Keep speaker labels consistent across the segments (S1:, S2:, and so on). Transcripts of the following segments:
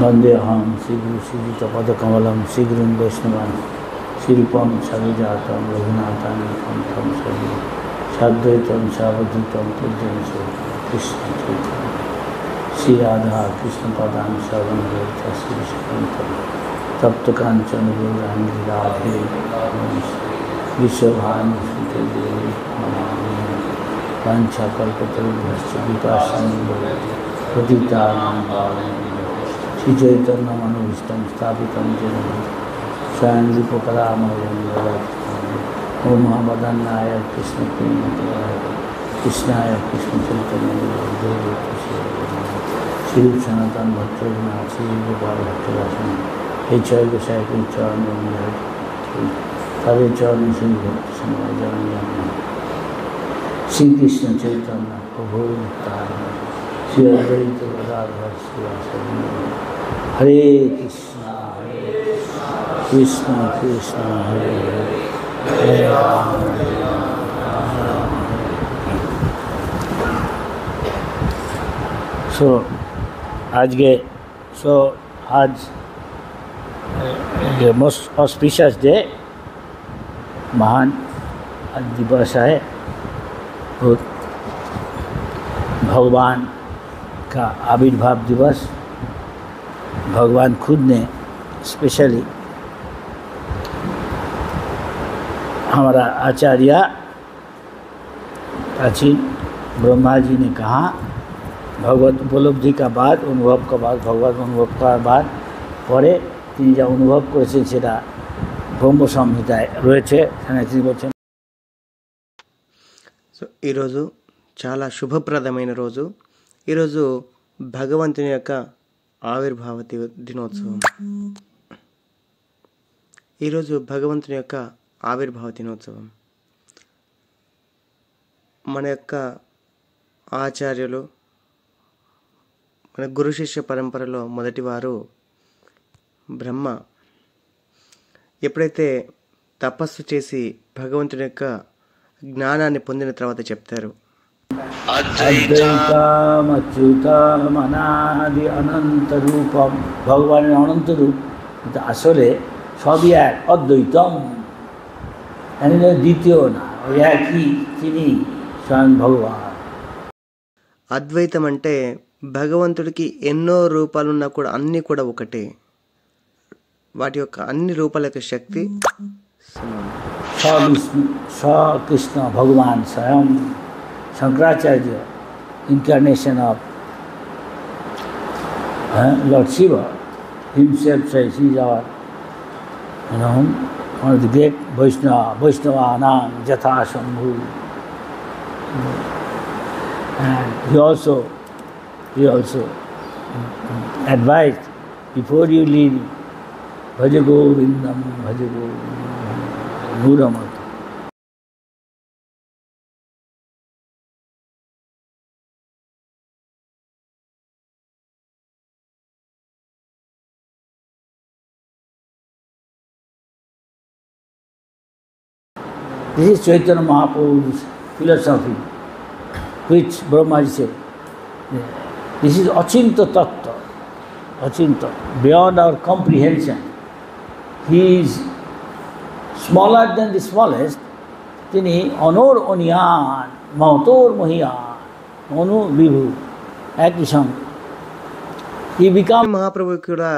S1: वन्देऽहं श्रीगुरुसुजितपदकमलं शीघ्रं वैष्णवान् शिल्पं सविजातं रघुनाथान्वितं तं सर्वे रघुनाथ सावधितं पूज्यं कृष्ण श्री राधा कृष्णपदां सर्वं श्री तप्तकाञ्चन गौराङ्गी राधे विश्वभानुसुते देवी वाञ्छाकल्पतरुभ्यश्च श्री चैतन्य स्थापितं स्थापित स्वयं रूपकलामयं भवति ॐ महामदन्नाय कृष्णप्रेमतराय कृष्णाय कृष्णचैतन्यदेव श्रीसनातन भट्टविनाथ श्रीगोपाल भक्तवासन हे चय विषय के चरण हरे चरण श्री भक्त समाजन श्री कृष्ण चैतन्य प्रभु श्री अद्वैत गदाधर श्रीवास हरे कृष्णा हरे कृष्णा कृष्णा, हरे हरे सो, आज के, सो, आज मोस्ट ऑस्पिशियस डे महान दिवस है भगवान का आविर्भाव दिवस। भगवान खुद ने स्पेशली हमारा आचार्य प्राचीन ब्रह्मा जी ने कहा ভগবত উপলব্ধি কা বাদ অনুভব কা বাদ ভগবত অনুভব করার বাদ পরে তিনি যা অনুভব করেছেন সেটা ব্রহ্ম সংহিতায় রয়েছে সেখানে তিনি বলছেন
S2: సో ఈరోజు చాలా శుభప్రదమైన రోజు ఈరోజు భగవంతుని యొక్క ఆవిర్భావ దినోత్సవం. ఈరోజు భగవంతుని యొక్క ఆవిర్భావ దినోత్సవం. మన యొక్క ఆచార్యులు మన గురు శిష్య పరంపరలో మొదటివారు బ్రహ్మ. ఎప్పుడైతే తపస్సు చేసి భగవంతుని యొక్క జ్ఞానాన్ని పొందిన తర్వాత చెప్తారు
S1: অদ্বৈতম অচ্যুতম অনাদি অনন্ত রূপম ভগবানের অনন্ত রূপ কিন্তু আসলে সবই এক অদ্বৈতম এখানে দ্বিতীয় না ওই একই তিনি স্বয়ং ভগবান
S2: అద్వైతం అంటే భగవంతుడికి ఎన్నో రూపాలున్నా కూడా అన్నీ కూడా ఒకటే వాటి యొక్క అన్ని రూపాల యొక్క శక్తి సమానం
S1: স্ববিষ্ণু স্বকৃষ্ণ ভগবান Shankaracharya incarnation of lord Shiva himself self is our you of the great Vaishnava Vaishnava नाम जथा Shambhu and he also you also advise before you leave Bhaja Govindam Bhaja Govind नूरमत This is Chaitanya Mahaprabhu's philosophy, which Brahma said. This is Achinta Tattva, Achinta, beyond our comprehension. He is smaller than the smallest. Tini Anor Onyan, Mahator Mahiyan, Onu Vibhu, at the Sangha. ఈ వికామ
S2: మహాప్రభు కూడా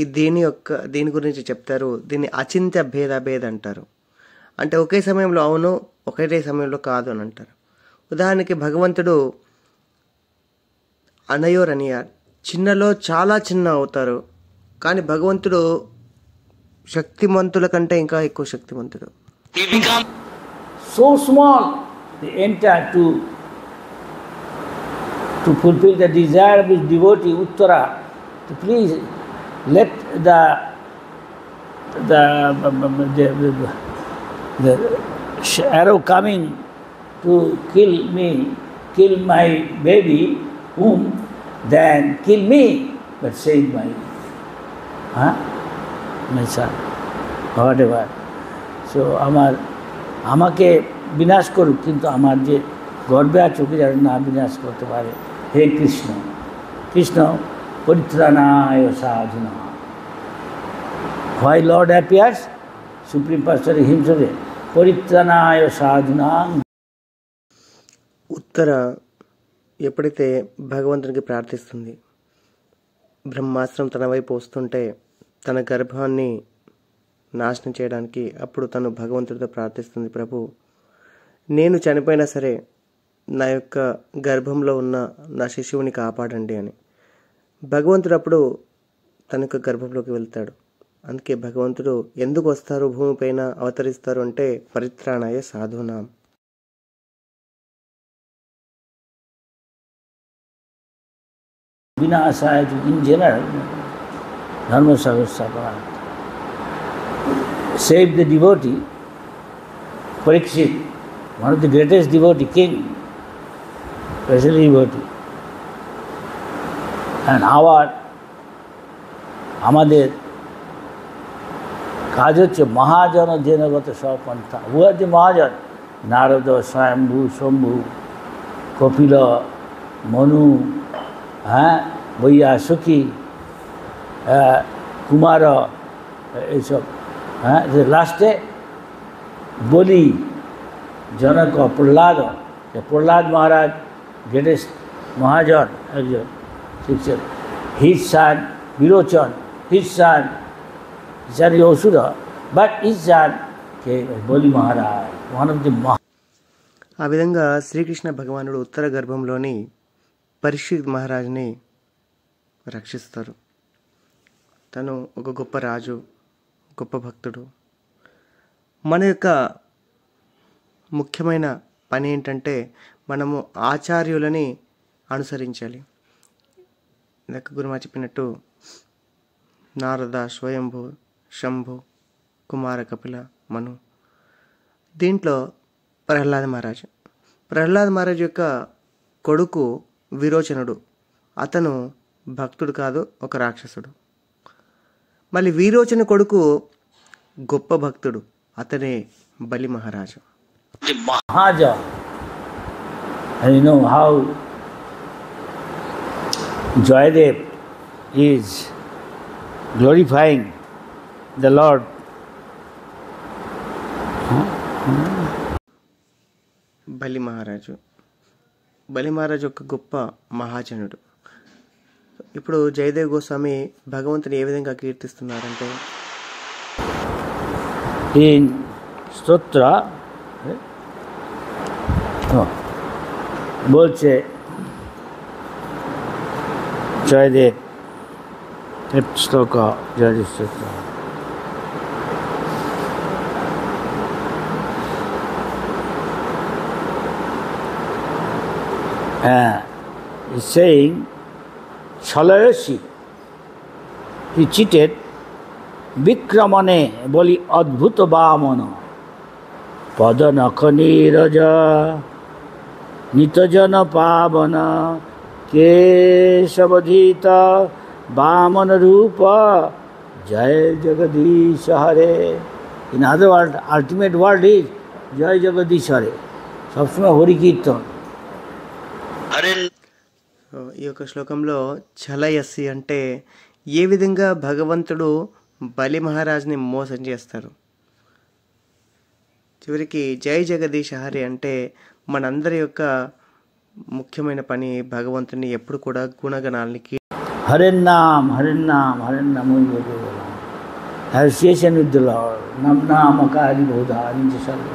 S2: ఈ దీని యొక్క దీని గురించి చెప్తారు దీన్ని అచింత్య భేద భేద అంటారు అంటే ఒకే సమయంలో అవును ఒకటే సమయంలో కాదు అని అంటారు ఉదాహరణకి భగవంతుడు అనయోర్ అనియార్ చిన్నలో చాలా చిన్న అవుతారు కానీ భగవంతుడు శక్తిమంతుల కంటే ఇంకా ఎక్కువ శక్తిమంతుడు
S1: enter to to fulfill the desire of his devotee Uttara. To please let the the the, the, the arrow coming to kill me, kill my baby womb, then kill me, but save my huh? my son, whatever. So আমার আমাকে বিনাশ করুক কিন্তু আমার যে গর্বে আছে ওকে যেন না বিনাশ করতে পারে হে Krishna Krishna Paritranaya sadhuna. Why Lord appears? Supreme Personality himself. Paritranaya సాధునా
S2: ఉత్తర ఎప్పుడైతే భగవంతునికి ప్రార్థిస్తుంది బ్రహ్మాస్త్రం తన వైపు వస్తుంటే తన గర్భాన్ని నాశనం చేయడానికి అప్పుడు తను భగవంతుడితో ప్రార్థిస్తుంది ప్రభు నేను చనిపోయినా సరే నా యొక్క గర్భంలో ఉన్న నా శిశువుని కాపాడండి అని. భగవంతుడు అప్పుడు తన యొక్క గర్భంలోకి వెళ్తాడు. అందుకే భగవంతుడు ఎందుకు వస్తారు భూమిపైన అవతరిస్తారు అంటే పరిత్రాణాయ సాధునాం.
S1: వినాశాయ ఇంజనర్ ధర్మ సవ్యస్థాపన save the devotee one the greatest devotee king president devotee and our అమదేర్ আমাদের কাজ হচ্ছে মহাজন জেনগত সপন্থা হু আর দি মহাজন নারদ স্বয়ম্ভু শম্ভু কপিল মনু হ্যাঁ বৈয়া সখী কুমার এইসব হ্যাঁ যে লাস্টে বলি জনক প্রহ্লাদ প্রহ্লাদ মহারাজ গ্রেটেস্ট মহাজন একজন শিক্ষক his son বিরোচন his son son is Asura, but his son came as Bali Maharaj, one of the
S2: ఆ విధంగా శ్రీకృష్ణ భగవానుడు ఉత్తర గర్భంలోని పరీక్షిత్ మహారాజుని రక్షిస్తారు. తను ఒక గొప్ప రాజు గొప్ప భక్తుడు. మన యొక్క ముఖ్యమైన పని ఏంటంటే మనము ఆచార్యులని అనుసరించాలి. ఇందాక గురుమా చెప్పినట్టు నారద స్వయంభూ శంభు కుమార కపిల మను. దీంట్లో ప్రహ్లాద మహారాజ్. ప్రహ్లాద మహారాజు యొక్క కొడుకు విరోచనుడు. అతను భక్తుడు కాదు ఒక రాక్షసుడు. మళ్ళీ వీరోచన కొడుకు గొప్ప భక్తుడు అతనే బలి మహారాజు.
S1: మహాజా. I know know Jayadev is is the lord.
S2: Bali మహారాజు బలి మహారాజు ఒక గొప్ప మహాజనుడు. ఇప్పుడు జయదేవ్ గోస్వామి భగవంతుని ఏ విధంగా కీర్తిస్తున్నారంటే?
S1: ఈ స్తోత్ర బోల్చే జయదేవ్ శ్లోక జయదేవ్ స్తోత్ర. হ্যাঁ সেই সলয়সী হি চিটেড বিক্রমণে বলি অদ্ভুত বামন। পদ নখনি নীরজ নিতজন পাবন কে সবধিত বামন রূপ, জয় Jagadish Hare. In other world ultimate world is জয় জগদীশ হরে। সবসময় হরি কীর্তন।
S2: ఈ యొక్క శ్లోకంలో చలయసి అంటే ఏ విధంగా భగవంతుడు బలి మహారాజ్ని మోసం చేస్తారు? చివరికి జై జగదీశ హరి అంటే మనందరి యొక్క ముఖ్యమైన పని భగవంతుని ఎప్పుడు కూడా
S1: గుణగణాలకి హరిన్నాం హరిన్నాం హరిన్నాము హరిశేష నిద్దులో నమ్నా మకారి బహుధా నుంచి సర్వ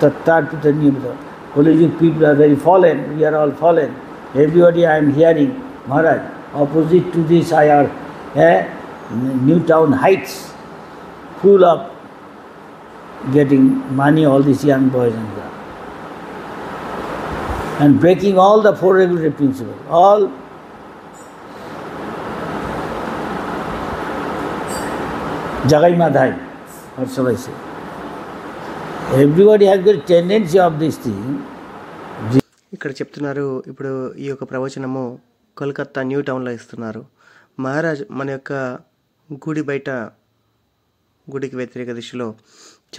S1: తత్తార్పిత నియమితం. holistic people are very fallen, we are all fallen. Everybody I am hearing, Maharaj, opposite to this I are eh, Newtown Heights, full of getting money, all these young boys and girls. And breaking all the four regulatory principles, all Jagai Madhai, what shall I say? Everybody has got tendency of this thing
S2: ఇక్కడ చెప్తున్నారు ఇప్పుడు ఈ యొక్క ప్రవచనము Kolkata new టౌన్లో ఇస్తున్నారు. మహారాజ్ మన యొక్క గుడి బయట గుడికి వ్యతిరేక దిశలో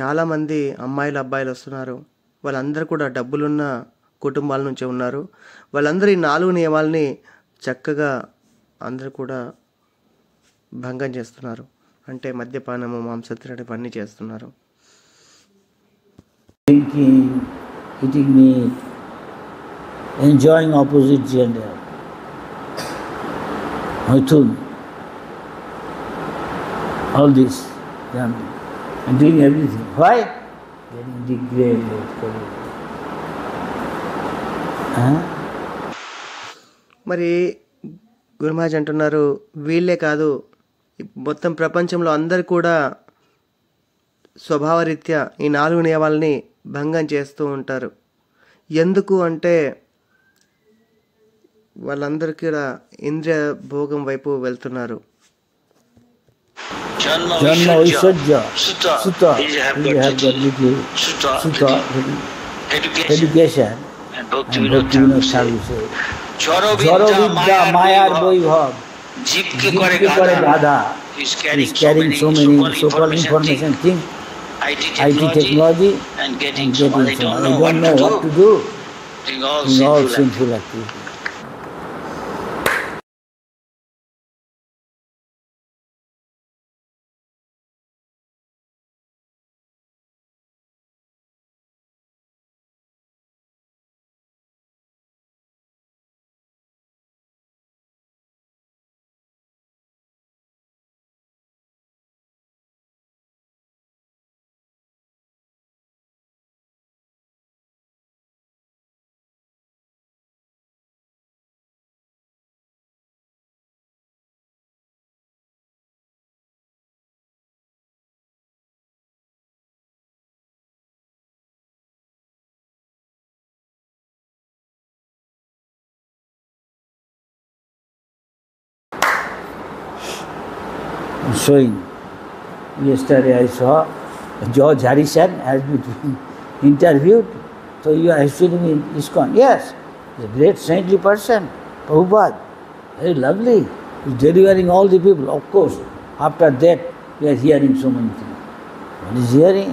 S2: చాలామంది అమ్మాయిలు అబ్బాయిలు వస్తున్నారు. వాళ్ళందరూ కూడా డబ్బులున్న కుటుంబాల నుంచే ఉన్నారు. వాళ్ళందరూ ఈ నాలుగు నియమాలని చక్కగా అందరూ కూడా భంగం చేస్తున్నారు. అంటే మద్యపానము మాంసత్రడి ఇవన్నీ చేస్తున్నారు.
S1: దీనికి వీటిని ఎంజాయింగ్ ఆపోజిట్ చేయండి మైథూన్ all this doing everything why getting degraded
S2: మరి గురుమహాజ్ అంటున్నారు వీళ్ళే కాదు మొత్తం ప్రపంచంలో అందరు కూడా స్వభావరీత్యా ఈ నాలుగు నియమాలని భంగం చేస్తూ ఉంటారు ఎందుకు అంటే వాళ్ళందరికీ కూడా ఇంద్రియ భోగం వైపు వెళ్తున్నారు
S3: Janma
S1: Janma
S3: Vishajya.
S1: Vishajya.
S3: Sutta.
S1: Sutta.
S3: These have
S1: We
S3: got
S1: have got
S3: little
S1: little
S3: Sutta.
S1: sutta,
S3: little
S1: little
S3: Education.
S1: education.
S3: And Bhakti
S1: And
S3: Vinod
S1: Bhakti Vinod
S3: Thakur
S1: Thakur
S3: said,
S1: said,
S3: Jaro
S1: Jaro
S3: Vidya
S1: Vidya
S3: Mayar
S1: Mayar
S3: Boivab.
S1: Boivab.
S3: জীবকে
S1: Jeep
S3: করে
S1: ke kore
S3: গাধা
S1: Gadha.
S3: is
S1: He
S3: carrying,
S1: is
S3: IT
S1: technology,
S3: IT technology and getting,
S1: and getting I
S3: don't know,
S1: what, to
S3: what to do. Doing all,
S1: all
S3: sinful
S1: activities. Showing. Yesterday I saw George Harrison has been interviewed. So you are studying in ISKCON. Yes, he's a great saintly person. Prabhupada, very lovely. He's delivering all the people. Of course, after that we are hearing so many things. What is hearing?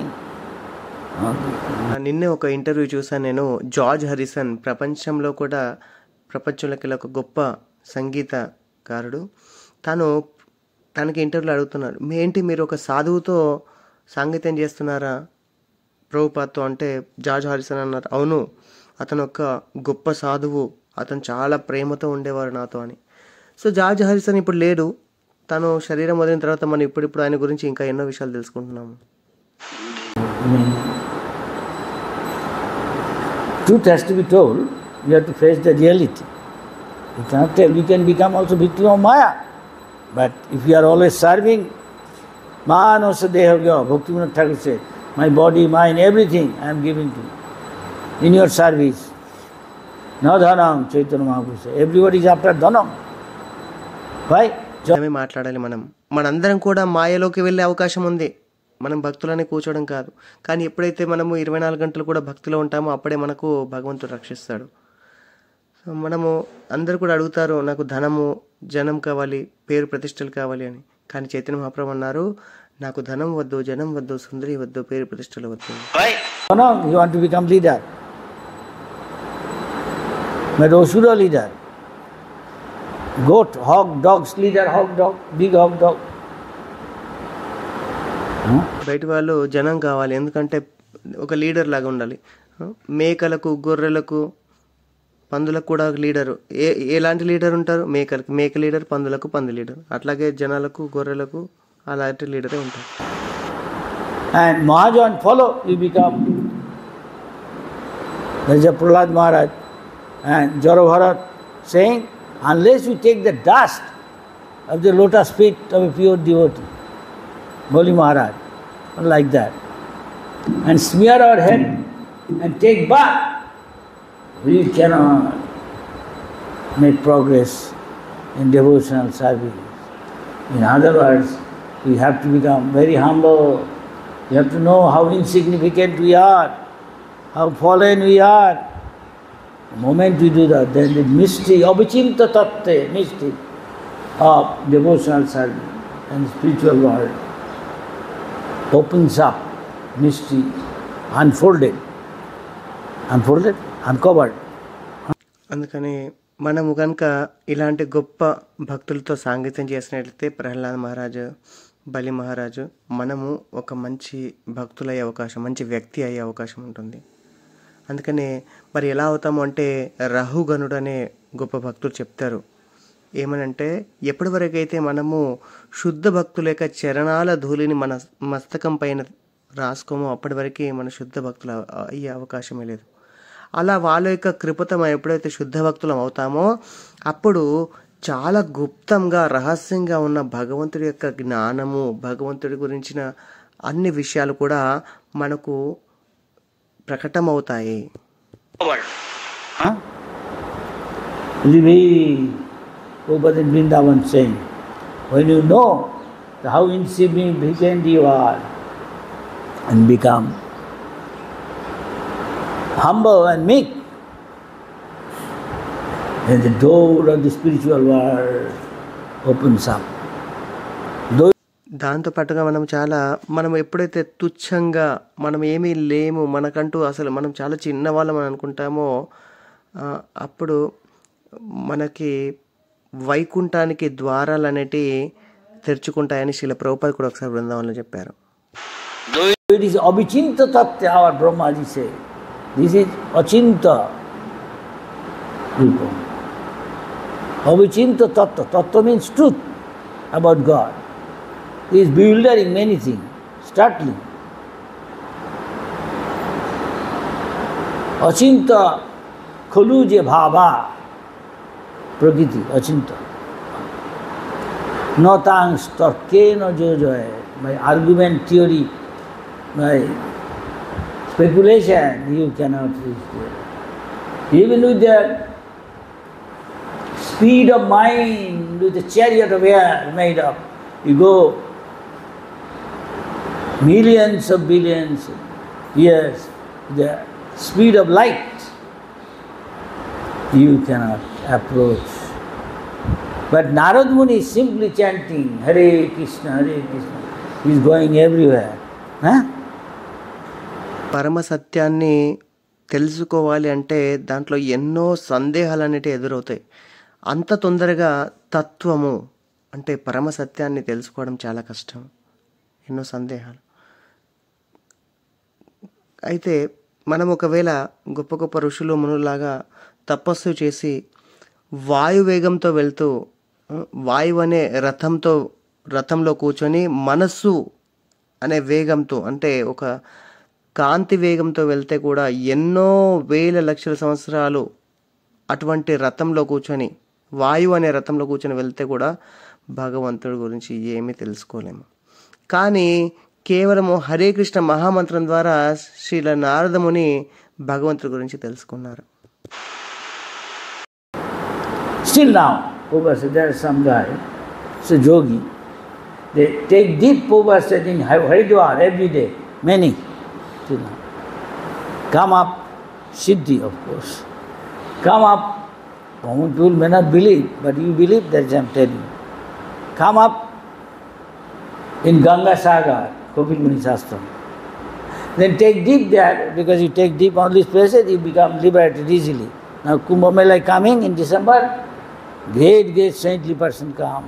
S2: నిన్నే ఒక interview చూసాను నేను George Harrison ప్రపంచంలో కూడా ప్రపంచంలోకి ఒక గొప్ప సంగీతకారుడు తను తనకి ఇంటర్వ్యూలో అడుగుతున్నారు ఏంటి మీరు ఒక సాధువుతో సంగీతం చేస్తున్నారా ప్రభుపాత్తో అంటే జార్జ్ హారిసన్ అన్నారు అవును అతను ఒక గొప్ప సాధువు అతను చాలా ప్రేమతో ఉండేవారు నాతో అని సో జార్జ్ హారిసన్ ఇప్పుడు లేడు తను శరీరం వదిలిన తర్వాత మనం ఇప్పుడిప్పుడు ఆయన గురించి ఇంకా ఎన్నో విషయాలు తెలుసుకుంటున్నాము
S1: I mean, truth has to be told. You have to face the reality. You cannot tell. You can become also victim of Maya. But if you're always serving మానవస దేహవ్యో Bhakti Vinod Thakur say my body mind everything I'm giving to in your service నధనం Chaitanya మహాపురుష everybody is after ధనం బై
S2: జమే మాట్లాడాలి మనం? మనందరం కూడా మాయలోకి వెళ్ళే అవకాశం ఉంది. మనం భక్తులని కూర్చోవడం కాదు. కానీ ఎప్పుడైతే మనము ఇరవై నాలుగు గంటలు కూడా భక్తిలో ఉంటామో అప్పుడే మనకు భగవంతుడు రక్షిస్తాడు. మనము అందరు కూడా అడుగుతారు నాకు ధనము జనం కావాలి పేరు ప్రతిష్టలు కావాలి అని కానీ చైతన్య మహాప్రభు అన్నారు నాకు ధనం వద్దు జనం వద్దు సుందరి వద్దు పేరు ప్రతిష్టలు వద్దు
S1: to become leader. But Asura leader. Goat, hog, dogs leader, hog dog, big hog dog. Huh?
S2: బయట వాళ్ళు జనం కావాలి ఎందుకంటే ఒక లీడర్ లాగా ఉండాలి మేకలకు గొర్రెలకు పందులకు కూడా ఒక లీడరు ఏ ఎలాంటి లీడర్ ఉంటారు మేకలకు మేక లీడర్ పందులకు పంది లీడర్ అట్లాగే జనాలకు గొర్రెలకు అలాంటి లీడరే ఉంటారు
S1: And Mahajan follow, you become. There is a Prahlad Maharaj and Jarabharat saying, unless you take the dust of the lotus feet of a pure devotee, Boli Maharaj, like that, and smear our head and take bath, we cannot make progress in devotional service. In other words, we have to become very humble. We have to know how insignificant we are, how fallen we are. The moment we do that, then the mystery, abhichinta tatte, mystery of devotional service and spiritual world opens up, mystery unfolded, unfolded, uncovered.
S2: అందుకని మనము కనుక ఇలాంటి గొప్ప భక్తులతో సాంగత్యం చేసినట్లయితే ప్రహ్లాద్ మహారాజు బలి మహారాజు మనము ఒక మంచి భక్తులయ్యే అవకాశం మంచి వ్యక్తి అయ్యే అవకాశం ఉంటుంది. అందుకనే మరి ఎలా అవుతాము అంటే రహుగణుడు అనే గొప్ప భక్తులు చెప్తారు. ఏమనంటే ఎప్పటి వరకు అయితే మనము శుద్ధ భక్తుల యొక్క చరణాల ధూళిని మన మస్తకం పైన రాసుకోమో అప్పటి వరకే మన శుద్ధ భక్తులు అయ్యే అవకాశమే లేదు. అలా వాళ్ళ యొక్క కృపతో మనం ఎప్పుడైతే శుద్ధ భక్తులం అవుతామో అప్పుడు చాలా గుప్తంగా రహస్యంగా ఉన్న భగవంతుడి యొక్క జ్ఞానము భగవంతుడి గురించిన అన్ని విషయాలు కూడా మనకు ప్రకటమవుతాయి
S3: forward.
S1: Huh? Really, Prabhupada in Vrindavan saying, when you know how insignificant you are and become humble and meek, then the door of the spiritual world opens up.
S2: దాంతో పాటుగా మనం చాలా మనం ఎప్పుడైతే తుచ్చంగా మనం ఏమీ లేము మనకంటూ అసలు మనం చాలా చిన్నవాళ్ళం అని అనుకుంటామో అప్పుడు మనకి వైకుంఠానికి ద్వారాలు అనేటివి తెరుచుకుంటాయని శిల ప్రభుపాద కూడా ఒకసారి బృందావనంలో చెప్పారు
S1: abhichinta tattva, our Brahmaji say. This is अचिंत रूप अविचिंत तत्व तत्व means truth about God is builder in many thing startling अचिंत खलु जे भाभा प्रकृति अचिंत न तांग तर्क न जो जो है argument theory speculation, you cannot reach there. Even with the speed of mind, with the chariot of air made up, you go millions of billions of years, the speed of light, you cannot approach. But Narad Muni is simply chanting Hare Krishna, Hare Krishna. Is going everywhere. Huh?
S2: పరమ సత్యాన్ని తెలుసుకోవాలి అంటే దాంట్లో ఎన్నో సందేహాలు అనేటివి ఎదురవుతాయి. అంత తొందరగా తత్వము అంటే పరమ సత్యాన్ని తెలుసుకోవడం చాలా కష్టం. ఎన్నో సందేహాలు. అయితే మనం ఒకవేళ గొప్ప గొప్ప ఋషులు మునులాగా తపస్సు చేసి వాయువేగంతో వెళ్తూ వాయువు అనే రథంతో రథంలో కూర్చొని మనస్సు అనే వేగంతో అంటే ఒక కాంతి వేగంతో వెళ్తే కూడా ఎన్నో వేల లక్షల సంవత్సరాలు అటువంటి రథంలో కూర్చొని వాయువు అనే రథంలో కూర్చొని వెళ్తే కూడా భగవంతుడి గురించి ఏమీ తెలుసుకోలేము కానీ కేవలము హరే కృష్ణ మహామంత్రం ద్వారా శ్రీల నారదముని భగవంతుడి గురించి తెలుసుకున్నారు
S1: Still now, Prabhupada said, there is some guy, it's a yogi. They take deep Prabhupada said in Haridwar every day, many. Come up, Siddhi of course. Come up, people may not believe, but you believe that I am telling you. Come up in Ganga Sagar, Kopil Muni Shastram. Then take deep there, because you take deep on these places, you become liberated easily. Now Kumbh Mela coming in December, great, great saintly person come.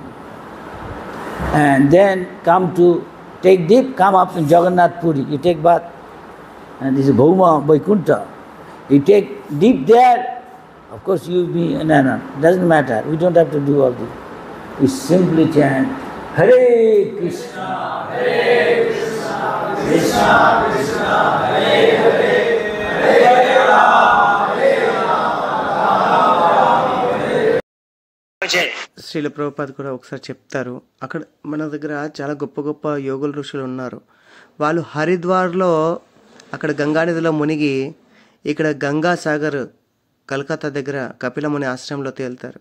S1: And then come to take deep, come up in Jagannath Puri, you take bath. And this is Bhauma Vaikuntha. You take deep there, of course you be, no, no, doesn't matter, we don't have to do all this. We simply chant, Hare Krishna,
S3: chant.
S2: Srila Prabhupad కూడా ఒకసారి చెప్తారు అక్కడ మన దగ్గర చాలా గొప్ప గొప్ప యోగుల ఋషులు ఉన్నారు వాళ్ళు హరిద్వార్లో అక్కడ గంగానదిలో మునిగి ఇక్కడ గంగాసాగర్ కలకత్తా దగ్గర కపిలముని ఆశ్రమంలో తేలుతారు.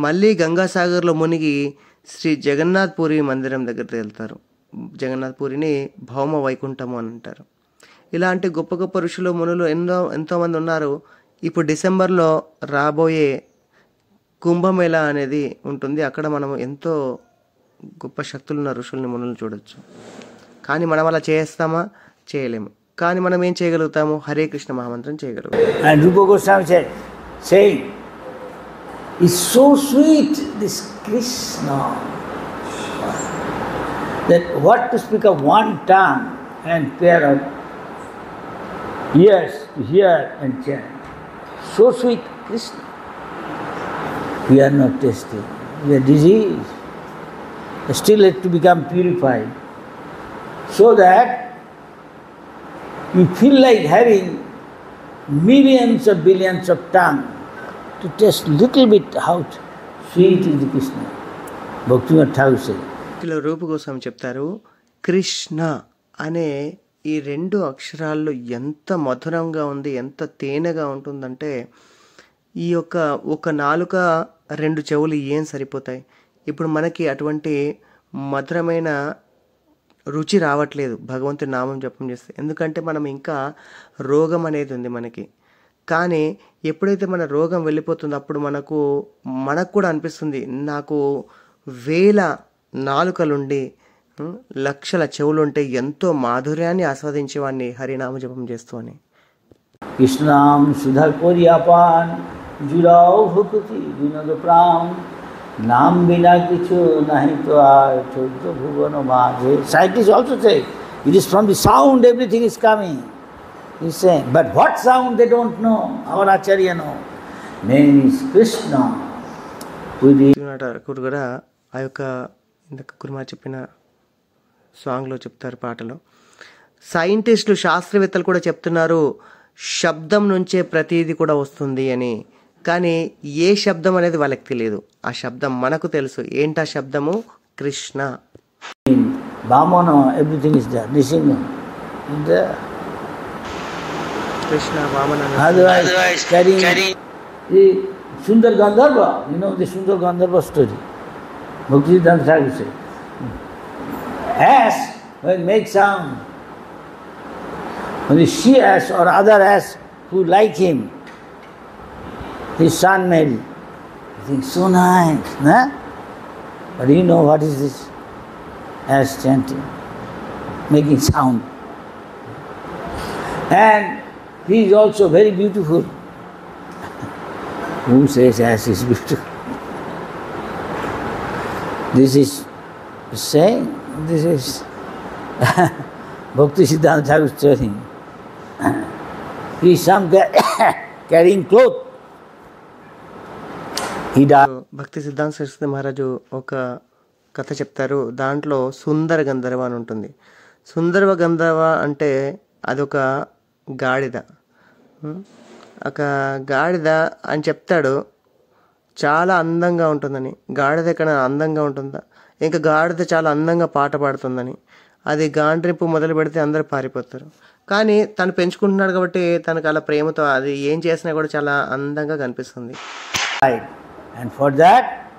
S2: మళ్ళీ గంగాసాగర్లో మునిగి శ్రీ జగన్నాథ్ పూరి మందిరం దగ్గర తేలుతారు. జగన్నాథ్ పూరిని భౌమ వైకుంఠము అని అంటారు. ఇలాంటి గొప్ప గొప్ప ఋషులు మునులు ఎన్నో ఎంతోమంది ఉన్నారు. ఇప్పుడు డిసెంబర్లో రాబోయే కుంభమేళ అనేది ఉంటుంది. అక్కడ మనం ఎంతో గొప్ప శక్తులున్న ఋషుల్ని మునులు చూడొచ్చు. కానీ మనం అలా చేస్తామా? చేయలేము. కానీ మనం ఏం చేయగలుగుతాము హరే కృష్ణ మహామంత్రం చేయగలుగుతాం
S1: And Rupa Goswami said, saying, is so sweet, this Krishna. That what to speak of one tongue and pair of ears to hear and chant. So sweet Krishna. We are not tasting. We are diseased. Still have to become purified. So that you feel like having millions of billions of tongue to taste little bit how sweet is the Krishna. Bhaktivinoda Thakur said.
S2: ఇలా రూపు కోసం చెప్తారు కృష్ణ అనే ఈ రెండు అక్షరాల్లో ఎంత మధురంగా ఉంది ఎంత తేనెగా ఉంటుందంటే ఈ యొక్క ఒక నాలుక రెండు చెవులు ఏం సరిపోతాయి ఇప్పుడు మనకి అటువంటి మధురమైన రుచి రావట్లేదు. భగవంతుడి నామం జపం చేస్తే. ఎందుకంటే మనం ఇంకా రోగం అనేది ఉంది మనకి. కానీ ఎప్పుడైతే మన రోగం వెళ్ళిపోతుందో అప్పుడు మనకు మనకు కూడా అనిపిస్తుంది. నాకు వేల నాలుకలుండి లక్షల చెవులుంటే ఎంతో మాధుర్యాన్ని ఆస్వాదించేవాడిని హరినామ జపం చేస్తూ అని.
S1: కృష్ణాం નામ વિના કીછું નહીં તો આ ચૌદ ભુવનોમાં જે સાયન્ટિસ્ટ ઓલ્સો છે it is from the sound everything is coming is say but what sound they don't know our આચાર્યનો name is Krishna
S2: కూడా ఆ యొక్క ఇందాక కుర్మా చెప్పిన సాంగ్లో చెప్తారు పాటలో సైంటిస్టులు శాస్త్రవేత్తలు కూడా చెప్తున్నారు శబ్దం నుంచే ప్రతీది కూడా వస్తుంది అని కానీ ఏ శబ్దం అనేది వాళ్ళకి తెలియదు ఆ శబ్దం మనకు తెలుసు ఏంటా శబ్దము Krishna
S1: Vamana everything is there nothing there
S2: Krishna Vamana
S1: Otherwise,
S3: Otherwise,
S1: carrying,
S3: carrying-
S1: the Sundar Gandharva, you know the Sundar Gandharva story. Bhaktivedanta Thakur said. Ass, when make sound, when the she ass or other ass who like him, his son he thinks so nice? But you know what is this? As chanting, making sound. And he is also very beautiful. Who says as is beautiful? This is saying, this is Bhakti Siddhanta Thakur story. He is some guy carrying cloth.
S2: భక్తి సిద్ధాంత సరస్వతి మహారాజు ఒక కథ చెప్తారు. దాంట్లో సుందర గంధర్వ అని ఉంటుంది. సుందరవ గంధర్వ అంటే అదొక గాడిద? ఒక గాడిద అని చెప్తాడు. చాలా అందంగా ఉంటుందని. గాడిద ఎక్కడ అందంగా ఉంటుందా? ఇంకా గాడిద చాలా అందంగా పాట పాడుతుందని. అది గాండ్రింపు మొదలు పెడితే అందరూ పారిపోతారు. కానీ తను పెంచుకుంటున్నాడు కాబట్టి తనకు అలా ప్రేమతో అది ఏం చేసినా కూడా చాలా అందంగా కనిపిస్తుంది.
S1: And for that,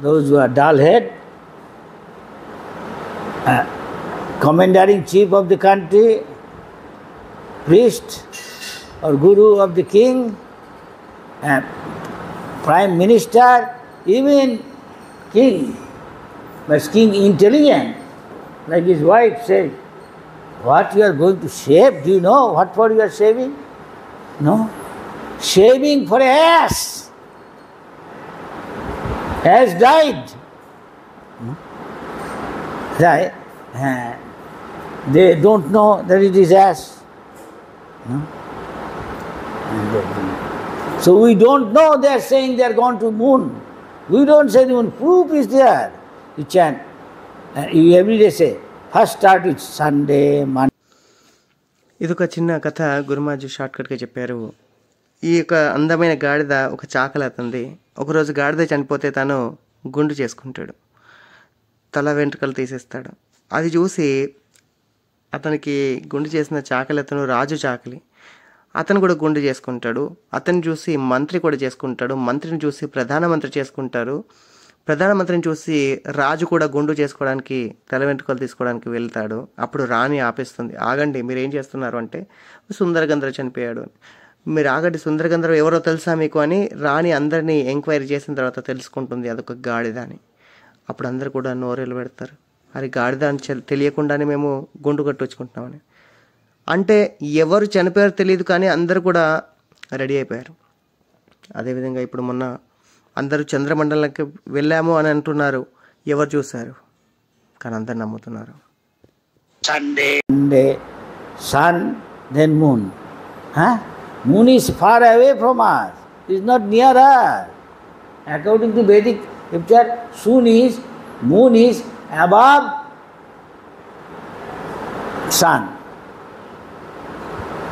S1: those who are dull head, uh, commander in chief of the country, priest or guru of the king, uh, prime minister, even king, but king intelligent, like his wife said, what you are going to shave, do you know what for you are shaving? No. Shaving for ass has died. Hmm? Right? Uh, they don't know that it is ass. Hmm? And they- So we don't know they are saying they are gone to moon. We don't say the moon. Proof is there. You chant. And you every day say, first start with Sunday, Monday.
S2: ఇది ఒక చిన్న కథ గురుమాజీ షార్ట్కట్గా చెప్పారు ఈ యొక్క అందమైన గాడిద ఒక చాకలి అతంది ఒకరోజు గాడిద చనిపోతే తను గుండు చేసుకుంటాడు. తల వెంట్రుకలు తీసేస్తాడు. అది చూసి అతనికి గుండు చేసిన చాకలి అతను రాజు చాకలి. అతను కూడా గుండు చేసుకుంటాడు. అతను చూసి మంత్రి కూడా చేసుకుంటాడు. మంత్రిని చూసి ప్రధానమంత్రి చేసుకుంటారు. ప్రధానమంత్రిని చూసి రాజు కూడా గుండు చేసుకోవడానికి తల వెంట్రుకలు తీసుకోవడానికి వెళ్తాడు. అప్పుడు రాణి ఆపేస్తుంది. ఆగండి మీరు ఏం చేస్తున్నారు? అంటే సుందరగంధర చనిపోయాడు. అని మీరు ఆగండి సుందరగంధర ఎవరో తెలుసా మీకు అని రాణి అందరినీ ఎంక్వైరీ చేసిన తర్వాత తెలుసుకుంటుంది అదొక గాడిద అని అప్పుడు అందరు కూడా నోరెలు పెడతారు. అది గాడిద అని తెలియకుండానే మేము గుండు కట్టొచ్చుకుంటున్నామని అంటే ఎవరు చనిపోయారో తెలియదు కానీ అందరూ కూడా రెడీ అయిపోయారు. అదేవిధంగా ఇప్పుడు మొన్న అందరూ చంద్రమండలంకి వెళ్ళాము అని అంటున్నారు. ఎవరు చూశారు? కానీ అందరు నమ్ముతున్నారు.
S1: Sunday,
S3: Sunday, sun, then moon. Is far away from us. It's not near us. According to Vedic scripture, sun is, moon is above sun.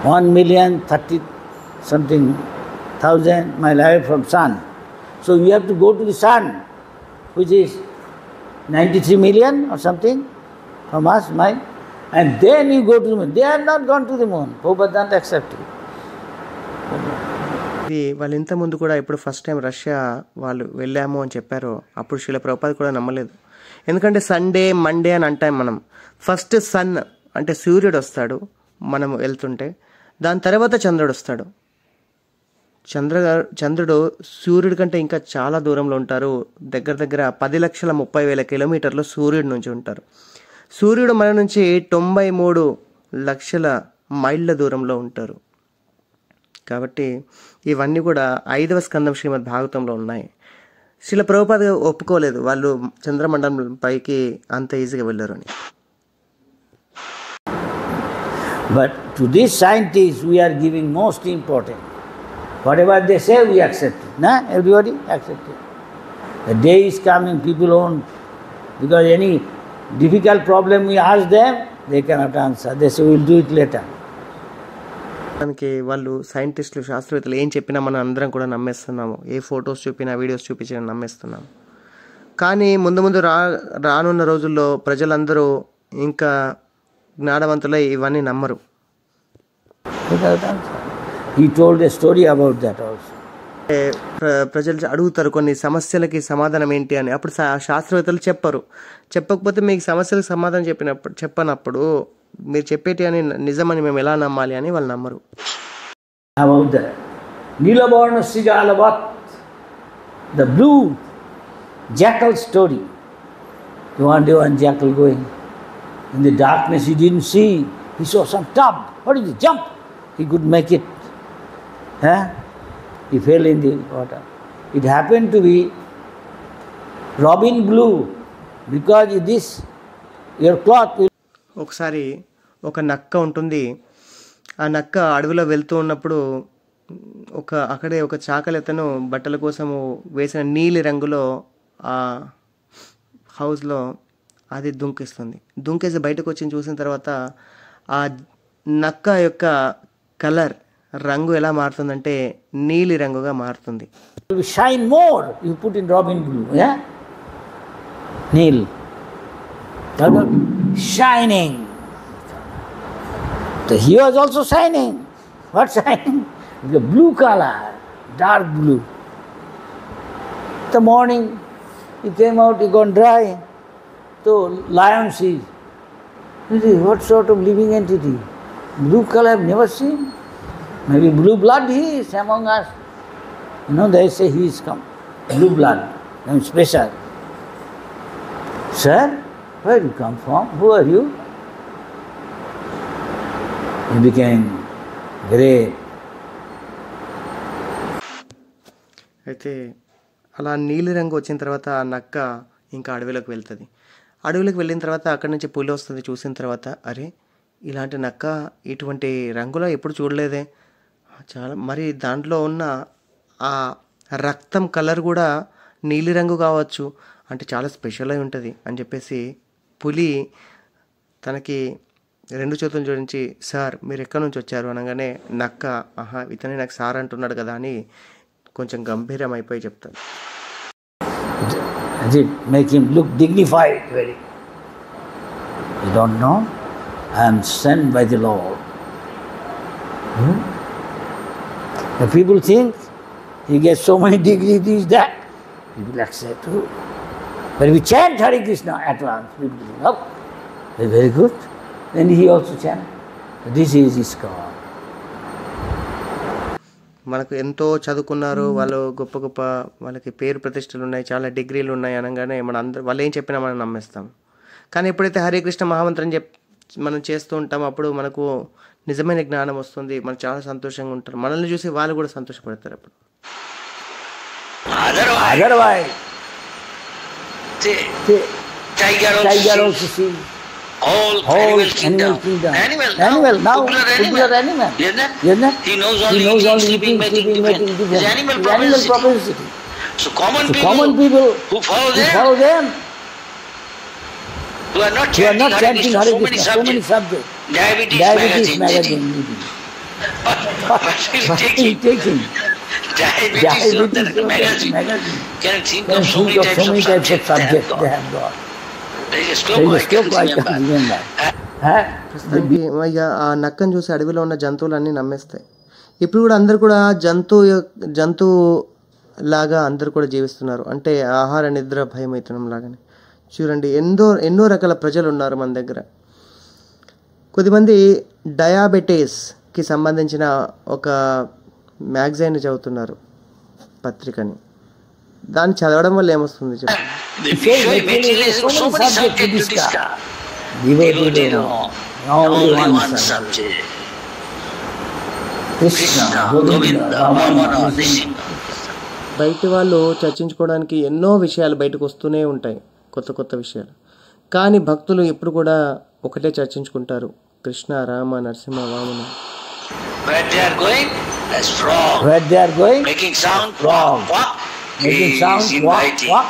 S3: One million thirty something thousand mile away from sun. So you have to go to the sun, which is 93 million or something from us, mile. And then you go to the moon. They have not gone to the moon. Prabhupada doesn't accept it.
S2: ఇది వాళ్ళు ఇంత ముందు కూడా ఇప్పుడు first time Russia వాళ్ళు వెళ్ళాము అని చెప్పారో అప్పుడు శిల ప్రభుపాద కూడా నమ్మలేదు. ఎందుకంటే సండే మండే అని అంటాం మనం. ఫస్ట్ సన్ అంటే సూర్యుడు వస్తాడు మనం వెళ్తుంటే. దాని తర్వాత చంద్రుడు వస్తాడు. చంద్ర చంద్రుడు సూర్యుడి కంటే ఇంకా చాలా దూరంలో ఉంటారు. దగ్గర దగ్గర పది లక్షల ముప్పై వేల కిలోమీటర్లు సూర్యుడి నుంచి ఉంటారు. సూర్యుడు మన నుంచి తొంభై మూడు లక్షల మైళ్ళ దూరంలో ఉంటారు. కాబట్టి ఇవన్నీ కూడా ఐదవ స్కందం శ్రీమద్ భాగవతంలో ఉన్నాయి. శిల ప్రభుపాద ఒప్పుకోలేదు. వాళ్ళు చంద్రమండలం పైకి అంత ఈజీగా వెళ్ళారు అని.
S3: But to this scientist we're giving most important whatever they say we accept నా everybody accept they day is coming people own because any difficult problem we as they they cannot answer they so will do it later
S2: దానికి వాళ్ళు సైంటిస్టులు శాస్త్రవేత్తలు ఏం చెప్పినా మనం అందరం కూడా నమ్మేస్తున్నాము. ఏ ఫొటోస్ చూపినా వీడియోస్ చూపించినా నమ్మేస్తున్నాము. కానీ ముందు ముందు రా రానున్న రోజుల్లో ప్రజలందరూ ఇంకా జ్ఞానవంతులై ఇవన్నీ నమ్మరు.
S3: Also.
S2: ఏ, ప్ర- ప్రజలు అడుగుతారు కొన్ని సమస్యలకి సమాధానం ఏంటి అని. అప్పుడు శాస్త్రవేత్తలు చెప్పరు. చెప్పకపోతే మీకు సమస్యలకు సమాధానం చెప్పినప్పుడు చెప్పనప్పుడు మీరు చెప్పేటి అని నిజమని మేము ఎలా నమ్మాలి అని వాళ్ళు నమ్మరు
S3: about the Nilavarna Sigalavat, the blue jackal story. The one day one jackal going in the darkness, he didn't see. He saw some tub. What is it? Jump! He could make it. Huh? He fell in the water. It happened to be robin blue because this your cloth will
S2: ఒకసారి ఒక నక్క ఉంటుంది. ఆ నక్క అడవిలో వెళ్తూ ఉన్నప్పుడు ఒక అక్కడే ఒక చాకలెతను బట్టల కోసము వేసిన నీలి రంగులో ఆ హౌస్లో అది దుంకిస్తుంది. దుంకేసి బయటకు వచ్చి చూసిన తర్వాత ఆ నక్క యొక్క కలర్ రంగు ఎలా మారుతుందంటే నీలి రంగుగా మారుతుంది.
S3: Shine more more. Put in robin robin Shining. So he was also shining. What shining? The blue color, dark blue. The morning he came out, he gone dry. So lion sees. Is what sort of living entity? Blue color I've never seen. Maybe blue blood he is among us. You know, they say he is come, blue blood, I mean special. Sir, where you come from? Who are you? He became great.
S2: అయితే అలా నీలి రంగు వచ్చిన తర్వాత ఆ నక్క ఇంకా అడవిలోకి వెళ్తుంది అడవిలోకి వెళ్ళిన తర్వాత అక్కడి నుంచి పులి వస్తుంది చూసిన తర్వాత అరే ఇలాంటి నక్క ఇటువంటి రంగులో ఎప్పుడు చూడలేదే చాలా మరి దాంట్లో ఉన్న ఆ రక్తం కలర్ కూడా నీలిరంగు కావచ్చు అంటే చాలా స్పెషల్ అయి ఉంటుంది అని చెప్పేసి పులి తనకి రెండు చేతులు చూడించి సార్ మీరు ఎక్కడి నుంచి వచ్చారు? అనగానే నక్క ఆహా ఇతని నాకు సార్ అంటున్నాడు కదా అని కొంచెం గంభీరం అయిపోయి
S3: చెప్తాను look dignified very don't know I'm send by the low people think you get so many degree this that you But we chant Hare Krishna at once. People think, oh, very, good. Then he also chant. This is his God.
S2: మనకు ఎంతో చదువుకున్నారు వాళ్ళు గొప్ప గొప్ప వాళ్ళకి పేరు ప్రతిష్టలు ఉన్నాయి చాలా డిగ్రీలు ఉన్నాయి అనగానే మన అందరు వాళ్ళు ఏం చెప్పినా మనం నమ్మేస్తాం కానీ ఎప్పుడైతే హరే కృష్ణ మహామంత్రం చెప్ మనం చేస్తూ ఉంటాం అప్పుడు మనకు నిజమైన జ్ఞానం వస్తుంది మనం చాలా సంతోషంగా ఉంటారు మనల్ని చూసి వాళ్ళు కూడా సంతోషపడతారు అప్పుడు
S1: the tiger also
S3: tiger
S1: sees
S3: also see
S1: whole,
S3: whole
S1: animal kingdom.
S3: animal kingdom.
S1: Animal,
S3: Animal, now,
S1: popular
S3: popular
S1: animal.
S3: animal.
S1: Isn't it?
S3: Isn't it?
S1: He knows
S3: He
S1: only
S3: knows
S1: eating,
S3: only
S1: sleeping,
S3: eating,
S1: making
S3: sleeping,
S1: different.
S3: making
S1: It's
S3: different.
S1: animal
S3: It's animal
S1: propensity.
S3: propensity.
S1: So common
S3: So
S1: people,
S3: common people
S1: who follow
S3: who
S1: them,
S3: follow them,
S1: who are not
S3: who are
S1: chanting
S3: not
S1: Hare
S3: chanting
S1: Krishna,
S3: Hare
S1: so many
S3: Krishna, so many
S1: subjects.
S3: subjects.
S1: Diabetes,
S3: Diabetes
S1: magazine,
S3: magazine
S1: reading.
S3: reading.
S1: But, but he's
S3: But
S1: taking
S3: he's taking
S1: diabetes of
S2: నక్కను చూసి అడవిలో ఉన్న జంతువులన్నీ నమ్మేస్తాయి. ఇప్పుడు కూడా అందరు కూడా జంతువు జంతువు లాగా అందరు కూడా జీవిస్తున్నారు. అంటే ఆహార నిద్ర భయం అవుతున్నాం లాగానే. చూడండి ఎన్నో ఎన్నో రకాల ప్రజలు ఉన్నారు మన దగ్గర. కొద్దిమంది డయాబెటీస్కి సంబంధించిన ఒక మ్యాగజైన్ చదువుతున్నారు పత్రికని. దాన్ని చదవడం వల్ల ఏమొస్తుంది బయట వాళ్ళు చర్చించుకోవడానికి ఎన్నో విషయాలు బయటకు వస్తూనే ఉంటాయి కొత్త కొత్త విషయాలు. కానీ భక్తులు ఎప్పుడు కూడా ఒకటే చర్చించుకుంటారు Krishna Rama Narasimha Vamana.
S1: Where they are going? As frog.
S3: Where they are going?
S1: Making sound, walk, walk.
S3: Making sound,
S1: is
S3: walk,
S1: inviting.
S3: walk.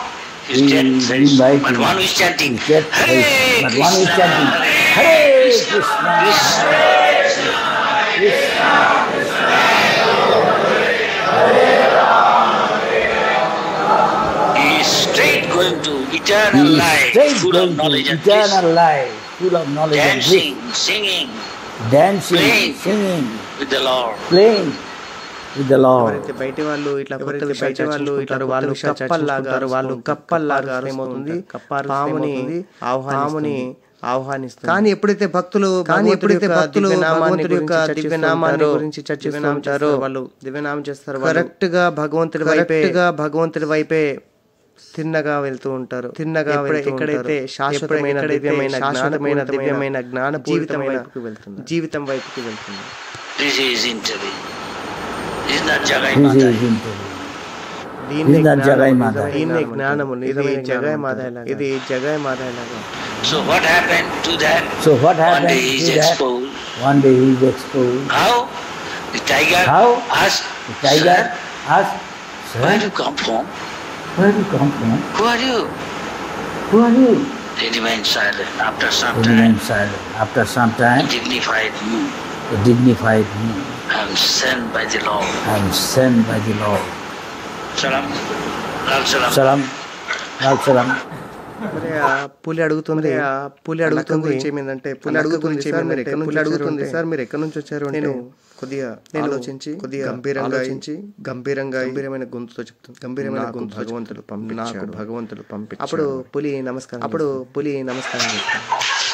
S1: His
S3: He
S1: dead
S3: is
S1: face.
S3: inviting.
S1: But one is chanting, Hare.
S3: But one is
S1: Krishna,
S3: chanting,
S1: Hare
S3: Hare
S1: Krishna,
S3: Krishna.
S1: He is straight going to eternal
S3: He
S1: life,
S3: straight
S1: full
S3: going
S1: of
S3: to
S1: knowledge and bliss.
S3: eternal life, full of knowledge.
S1: Dancing, singing
S3: Dancing,
S1: Playing.
S3: singing,
S1: with the Lord.
S3: playing
S2: ఎవరైతే బయటి వాళ్ళు ఇట్లా కొత్త విషయాలు వాళ్ళు ఇట్లా వాళ్ళు కప్పల్లాగా వాళ్ళు కప్పల్లాగా అరుస్తుంది పాముని పాముని ఆహ్వానిస్తుంది. కానీ ఎప్పుడైతే భక్తులు కానీ ఎప్పుడైతే భక్తులు భగవంతుడి యొక్క దివ్యనామాన్ని గురించి చర్చిస్తారో వాళ్ళు. దివ్యనామం చేస్తారు కరెక్ట్గా భగవంతుడి వైపే గా భగవంతుడి వైపే తిన్నగా వెళ్తూ ఉంటారు. తిన్నగా ఎక్కడైతే శాశ్వతమైన దివ్యమైన శాశ్వతమైన దివ్యమైన జ్ఞాన జీవితం వైపుకి వెళ్తుంది జీవితం వైపుకి వెళ్తుంది ಇದನ್ನ ಜಗೈ ಮಾತಾಡಿ ಜಗೈ ಮಾತಾಡಿ ಇದು ಜಗೈ ಮಾತಾಡಿ
S1: So what happened to that?
S3: So what happened?
S1: One day he is exposed.
S3: One day he is exposed.
S1: How? The tiger
S3: How?
S1: asked.
S3: The tiger
S1: sir,
S3: asked.
S1: Sir, where do you come from?
S3: Where do you come from?
S1: Who are you?
S3: Who are you?
S1: They remained silent. After some
S3: they
S1: time.
S3: Remained silent. After some time.
S1: Dignified
S3: me. Dignified me.
S1: I am sent by the Lord.
S3: I am sent by the Lord.
S1: Salam. Salam.
S3: Salam. Salam.
S2: మరి ఆ పులి అడుగుతుంది ఆ పులి అడుగుతుంది ఏమైందంటే పులి అడుగుతుంది సార్ మీరు ఎక్కడి నుంచి అడుగుతుంది సార్ మీరు ఎక్కడి నుంచి వచ్చారు నేను కొద్దిగా నేను ఆలోచించి కొద్దిగా గంభీరంగా ఆలోచించి గంభీరంగా గంభీరమైన గొంతుతో చెప్తుంది గంభీరమైన గొంతు భగవంతుడు పంపి నాకు భగవంతుడు పంపి అప్పుడు పులి నమస్కారం అప్పుడు పులి నమస్కారం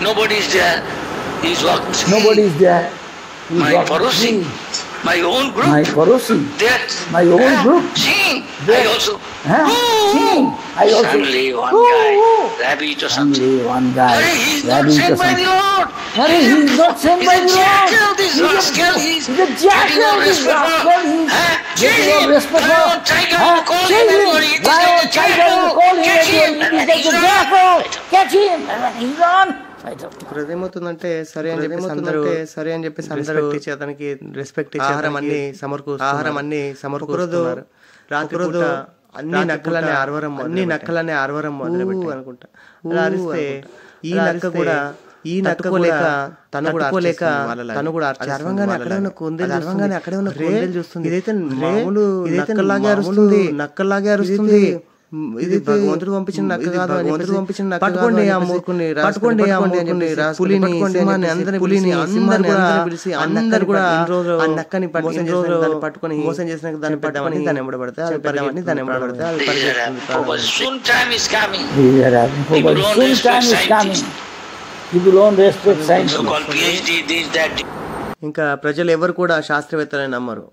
S1: Nobody is there. He's walking.
S3: Nobody is there. We
S1: My Parosi, my own group.
S3: My Parosi.
S1: That
S3: My own
S1: Ah,
S3: group.
S1: Sing. I also.
S3: Huh? Sing. I also.
S1: Suddenly one
S3: Woo,
S1: guy,
S3: woo.
S1: rabbit or something.
S3: Suddenly one guy.
S1: Hey, he's not
S3: rabbit or
S1: sent by the. Lord.
S3: Hurry, he is not sent
S1: He's
S3: by
S1: a
S3: the
S1: jackal,
S3: Lord.
S1: this
S3: He's a-
S1: rascal. He's
S3: he's a jackal, this rascal. He's
S1: Huh? Chase him.
S3: for-
S1: Lion, tiger,
S3: Huh?
S1: call him
S3: Chase him.
S1: everybody. It is like a
S3: tiger,
S1: jackal.
S3: call him
S1: Catch him.
S3: It is
S1: he's
S3: like a jackal. Catch him. He's on.
S2: ఇప్పుడు ఏమవుతుందంటే సరే అని చెప్పేసి అందరూ సరే అని చెప్పేసి అందరూ ఇచ్చి అతనికి రెస్పెక్ట్ ఇచ్చి ఆహారం అన్ని సమర్కు ఆహారం అన్ని సమర్కూరుతున్నారు రాత్రి అన్ని నక్కలనే ఆర్వరం అన్ని నక్కలనే ఆర్వరం అనుకుంటా. అలా అరిస్తే ఈ నక్క కూడా ఈ నక్క లేక తను కూడా లేక తను కూడా అరవంగానే అక్కడే ఉన్న కొందరు అరవంగానే అక్కడే ఉన్న కొందరు చూస్తుంది. ఇదైతే మామూలు ఇదైతే నక్కలాగే అరుస్తుంది. నక్కలాగే అరుస్తుంది. ఇది భగవంతుడు పంపించిన నక్క కాదు భగవంతుడు పంపించిన నక్క పట్టుకోండి ఆ మూర్ఖుని పట్టుకోండి ఆ మూర్ఖుని పులిని సింహాన్ని అందరిని పులిని సింహాన్ని అందరిని పిలిచి అందరు కూడా ఆ నక్కని చేసిన దాన్ని పట్టుకొని మోసం చేసిన దాన్ని పట్టుకొని దాన్ని ఎంబడబడితే అది దాన్ని ఎంబడబడితే అది ఇంకా ప్రజలు ఎవరు కూడా శాస్త్రవేత్తలని నమ్మరు.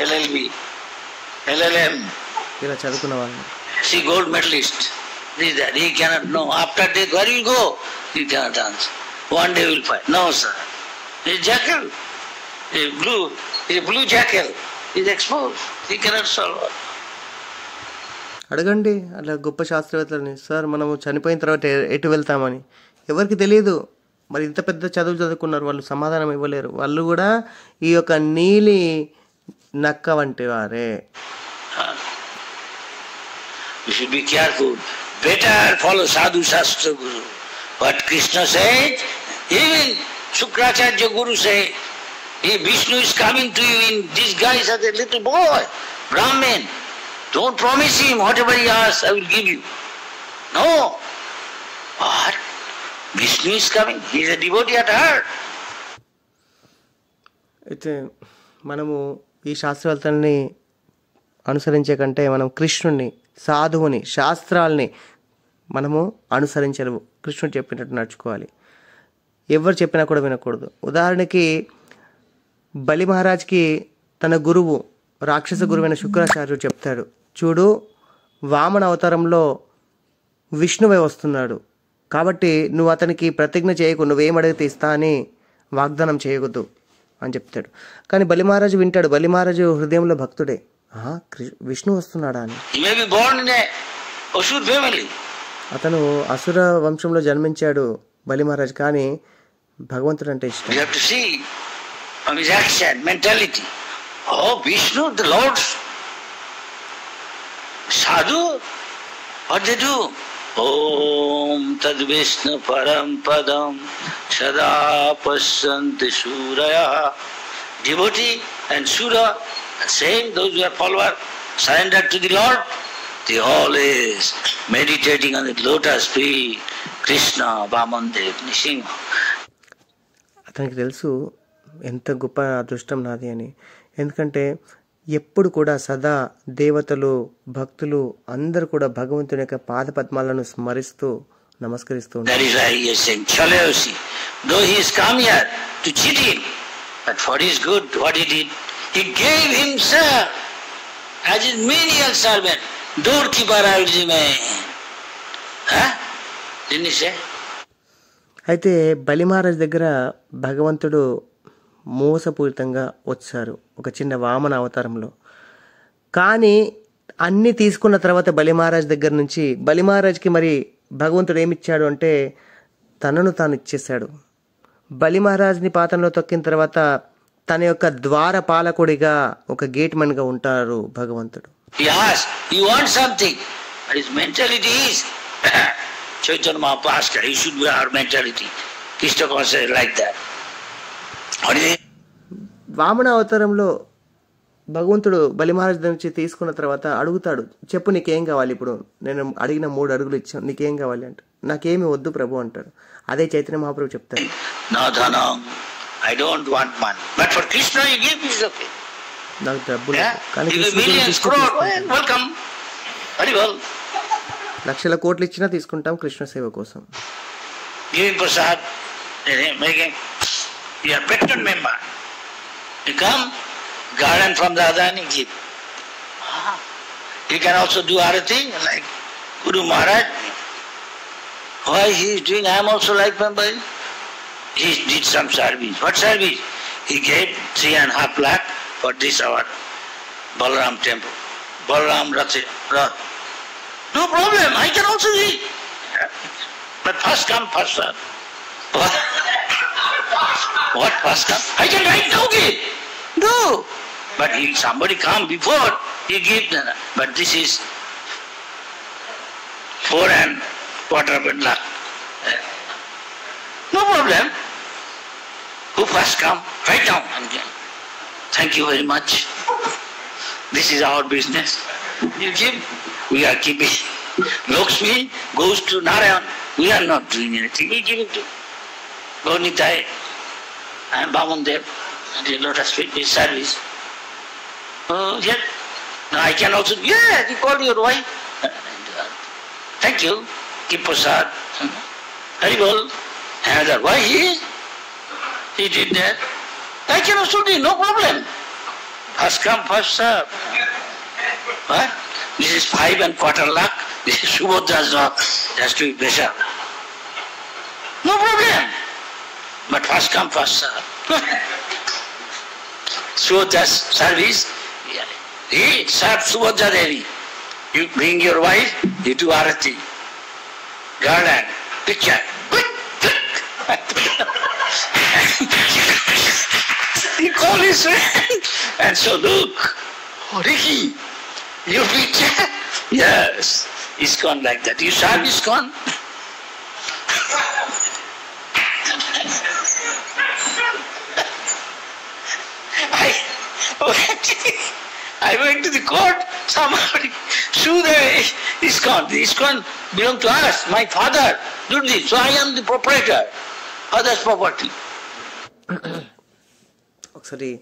S1: LLB, LLM.
S2: ఇలా చదువుకున్న వాళ్ళని.
S1: See gold medalist no after death where you go ఈ cannot answer one day will phi no sir ఈ జాకెల్ ఈ బ్లూ ఈ బ్లూ జాకెల్ ఇది ఎక్స్పోజ్ ఈ క్యానట్ సాల్వ్
S2: అడగండి అలా గొప్ప శాస్త్రవేత్తలని. సార్ మనము చనిపోయిన తర్వాత ఎటు వెళ్తామని? ఎవరికి తెలియదు మరి ఇంత పెద్ద చదువు చదువుకున్నారు వాళ్ళు సమాధానం ఇవ్వలేరు. వాళ్ళు కూడా ఈ యొక్క నీలి నక్క వంటి వారే.
S1: You should be careful. Better follow Sadhu Shastra Guru. What Krishna said, even Shukracharya Guru said, if Vishnu is coming to you in disguise as a little boy, Brahmin, don't promise him whatever he asks, I will give you. No. What? Vishnu is coming. He is a devotee at heart.
S2: అయితే మనము ఈ శాస్త్రవేత్తల్ని అనుసరించే కంటే మనం కృష్ణుణ్ణి సాధువుని శాస్త్రాల్ని మనము అనుసరించలేము. కృష్ణుడు చెప్పినట్టు నడుచుకోవాలి. ఎవరు చెప్పినా కూడా వినకూడదు. ఉదాహరణకి బలి మహారాజ్కి తన గురువు రాక్షస గురువైన శుక్రాచార్యుడు చెప్తాడు చూడు వామన అవతారంలో విష్ణువే వస్తున్నాడు. కాబట్టి నువ్వు అతనికి ప్రతిజ్ఞ చేయకు నువ్వేం అడిగితే ఇస్తా అని వాగ్దానం చేయకూడదు అని చెప్తాడు. కానీ బలి మహారాజు వింటాడు. బలి మహారాజు హృదయంలో భక్తుడే. విష్ణు వస్తున్నాడా అని. అతను అసుర వంశంలో జన్మించాడు బలి మహారాజ్ కానీ భగవంతుడు అంటే ఇష్టం.
S1: సాధు అధ్యు ఓం తద్ విష్ణు పరం పదం సదా పశ్చంతి సూరయ డివోటీ అండ్ సూర And same, those who are follower, surrendered to the Lord, they always meditating on the lotus feet, Krishna, Vamandev, Nishinga.
S2: అతనికి తెలుసు ఎంత గొప్ప అదృష్టం నాది అని ఎందుకంటే ఎప్పుడు కూడా సదా దేవతలు భక్తులు అందరూ కూడా భగవంతుని యొక్క పాద పద్మాలను స్మరిస్తూ నమస్కరిస్తూ ఉంటారు
S1: he gave himself as his menial servant. Door keeper ji mein. Didn't he say?
S2: అయితే బలి మహారాజ్ దగ్గర భగవంతుడు మోసపూరితంగా వచ్చారు ఒక చిన్న వామన అవతారంలో కానీ అన్ని తీసుకున్న తర్వాత బలి మహారాజ్ దగ్గర నుంచి బలి మహారాజ్కి మరి భగవంతుడు ఏమిచ్చాడు అంటే తనను తాను ఇచ్చేశాడు బలి మహారాజ్ని పాతంలో తొక్కిన తర్వాత తన యొక్క ద్వార పాలకుడిగా ఒక గేట్గా ఉంటారు భగవంతుడు.
S1: It?
S2: వామన అవతారంలో భగవంతుడు బలి మహారాజ్ దగ్గర నుంచి తీసుకున్న తర్వాత అడుగుతాడు చెప్పు నీకేం కావాలి ఇప్పుడు? నేను అడిగిన మూడు అడుగులు ఇచ్చాను నీకేం కావాలి అంట. నాకేమి వద్దు ప్రభు అంటాడు. అదే చైతన్య మహాప్రభు చెప్తాడు.
S1: No I don't want money. But for Krishna you give, it's okay.
S2: నాకు డబ్బులు. కానీ Krishna
S1: well, welcome. Very well.
S2: లక్షల కోట్లు ఇచ్చినా తీసుకుంటాం కృష్ణ సేవ కోసం
S1: eh, him. You are patron member. You come, garden from the Adani, give. Ah. You can also do arati like Guru Maharaj. Why he is doing, I am also like member. He did some service. What service? He gave three and a half lakh for this our Balaram temple. Balaram Rath. No problem, I can also eat. But first come, first serve. What? what first come? I can right now give. No. But if somebody come before, he give. But this is four and quarter of a lakh. No problem. Who first come? Right now. Thank you very much. This is our business. You give, we are keeping. Lakshmi goes to Narayan. We are not doing anything. We give it to Gaunitai and Bamandev and the lotus feet is service. Oh, yeah. Now I can also, yeah, you call your wife. Thank you. Keep prasad. Haribol. Another, why he? He did that. I can also do, no problem. First come, first serve. What? This is five and quarter lakh. This is Subhodra's job. Has to be better. No problem. But first come, first serve. Subhodra's service. He served Subhodra Devi. You bring your wife, you do arati. Garland, picture. he called his friend and so look, oh, Ricky, your picture? Yes, gone like that. You serve is gone. I went, I went to the court, somebody sue the ISKCON. The ISKCON belong to us. My father did this, so I am the proprietor. Father's property.
S2: ఒకసారి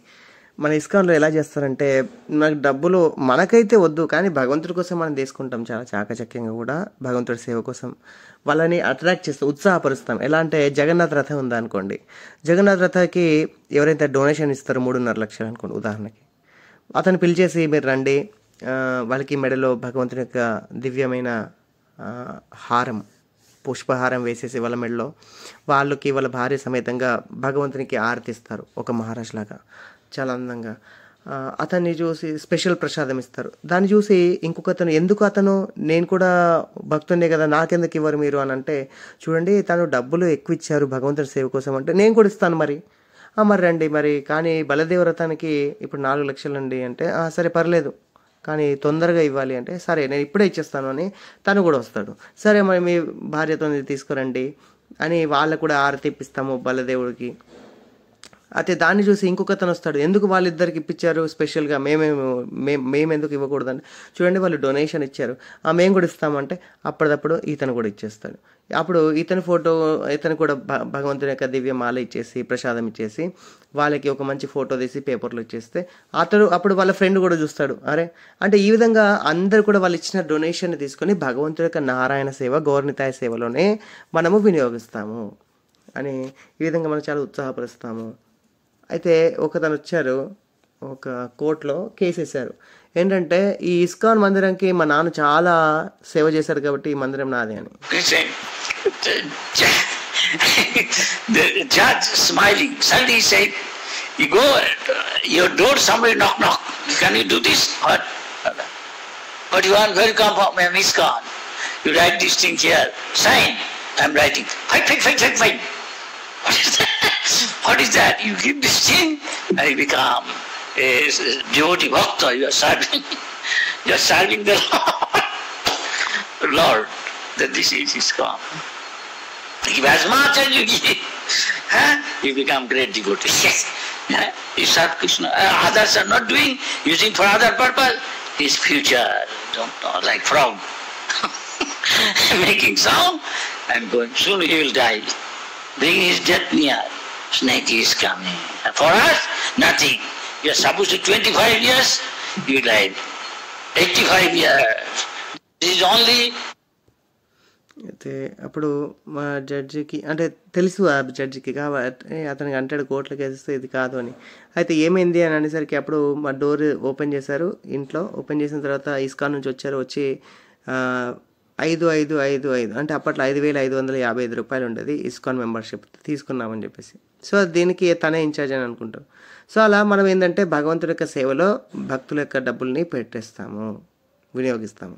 S2: మన ఇస్కాన్లో ఎలా చేస్తారంటే నాకు డబ్బులు మనకైతే వద్దు కానీ భగవంతుడి కోసం మనం తీసుకుంటాం చాలా చాకచక్యంగా కూడా. భగవంతుడి సేవ కోసం వాళ్ళని అట్రాక్ట్ చేస్తాం ఉత్సాహపరుస్తాం. ఎలా అంటే జగన్నాథ్ రథం ఉందనుకోండి. జగన్నాథ్ రథకి ఎవరైతే డొనేషన్ ఇస్తారో మూడున్నర లక్షలు అనుకోండి ఉదాహరణకి. అతను పిలిచేసి మీరు రండి. వాళ్ళకి మెడలో భగవంతుని యొక్క దివ్యమైన హారం పుష్పహారం వేసేసి వాళ్ళ మెడలో. వాళ్ళకి వాళ్ళ భార్య సమేతంగా భగవంతునికి ఆరతిస్తారు ఒక మహారాజ్ లాగా. చాలా అందంగా. అతన్ని చూసి స్పెషల్ ప్రసాదం ఇస్తారు. దాన్ని చూసి ఇంకొక అతను ఎందుకు అతను? నేను కూడా భక్తున్నే కదా నాకెందుకు ఇవ్వరు మీరు? అని అంటే చూడండి తను డబ్బులు ఎక్కువ ఇచ్చారు భగవంతుని సేవ కోసం అంటే నేను కూడా ఇస్తాను మరి. మరి రండి మరి కానీ బలదేవరథానికి ఇప్పుడు నాలుగు లక్షలు అండి. అంటే సరే పర్లేదు. కానీ తొందరగా ఇవ్వాలి అంటే సరే నేను ఇప్పుడే ఇచ్చేస్తాను అని తను కూడా వస్తాడు. సరే మరి మీ భార్యతో తీసుకురండి అని వాళ్ళకు కూడా ఆరతి ఇప్పిస్తాము బలదేవుడికి. అయితే దాన్ని చూసి ఇంకొక అతను వస్తాడు. ఎందుకు వాళ్ళిద్దరికి ఇప్పించారు స్పెషల్గా? మేమేమో మేము మేము ఎందుకు ఇవ్వకూడదని. చూడండి వాళ్ళు డొనేషన్ ఇచ్చారు. ఆ మేము కూడా ఇస్తామంటే అప్పటిదప్పుడు ఇతను కూడా ఇచ్చేస్తాడు. అప్పుడు ఇతని ఫోటో ఇతను కూడా భగవంతుని యొక్క దివ్య మాల ఇచ్చేసి ప్రసాదం ఇచ్చేసి వాళ్ళకి ఒక మంచి ఫోటో తీసి పేపర్లో ఇచ్చేస్తే అతడు అప్పుడు వాళ్ళ ఫ్రెండ్ కూడా చూస్తాడు. అరే అంటే ఈ విధంగా అందరు కూడా వాళ్ళు ఇచ్చిన డొనేషన్ తీసుకొని భగవంతుడి యొక్క నారాయణ సేవ గౌరనితాయ సేవలోనే మనము వినియోగిస్తాము. అని ఈ విధంగా మనం చాలా ఉత్సాహపరుస్తాము. అయితే ఒకతను వచ్చారు ఒక కోర్టులో కేసు వేశారు ఏంటంటే ఈ ఇస్కాన్ మందిరంకి మా నాన్న చాలా సేవ చేశారు కాబట్టి ఈ మందిరం నాది అని
S1: Listen, the, ju- the judge smiling, suddenly he said, you go at uh, your door, somebody knock, knock. Can you do this? What? But you are very compound, man, is gone. You write this thing here. Sign. I'm writing. Fight, fight, fight, fight, fight. What is that? What is that? You give this thing and you become a devotee bhakta. You are serving. You are serving the Lord. Lord, that this is his. Give as much as you give. Huh? You become great devotee. Yes. You serve Krishna. Uh, others are not doing, using for other purpose. His future, don't know, like frog. Making sound and going. Soon he will die. Bring his death near. Snake is coming. For us, nothing. You are supposed to 25 years, you died. 85 years. This is only
S2: అయితే అప్పుడు మా జడ్జికి అంటే తెలుసు ఆ జడ్జికి కాబట్టి అతనికి అంటాడు కోర్టులో కేసిస్తే ఇది కాదు అని అయితే ఏమైంది అని అనేసరికి అప్పుడు మా డోర్ ఓపెన్ చేశారు ఇంట్లో ఓపెన్ చేసిన తర్వాత ఇస్కాన్ నుంచి వచ్చారు వచ్చి ఐదు ఐదు ఐదు ఐదు. అంటే అప్పట్లో ఐదు వేల ఐదు వందల యాభై ఐదు రూపాయలు ఉండేది ఇస్కాన్ మెంబర్షిప్ తీసుకున్నామని చెప్పేసి. సో దీనికి తనే ఇన్ఛార్జ్ అని అనుకుంటాం సో అలా మనం ఏంటంటే భగవంతుడి యొక్క సేవలో భక్తుల యొక్క డబ్బుల్ని పెట్టేస్తాము వినియోగిస్తాము.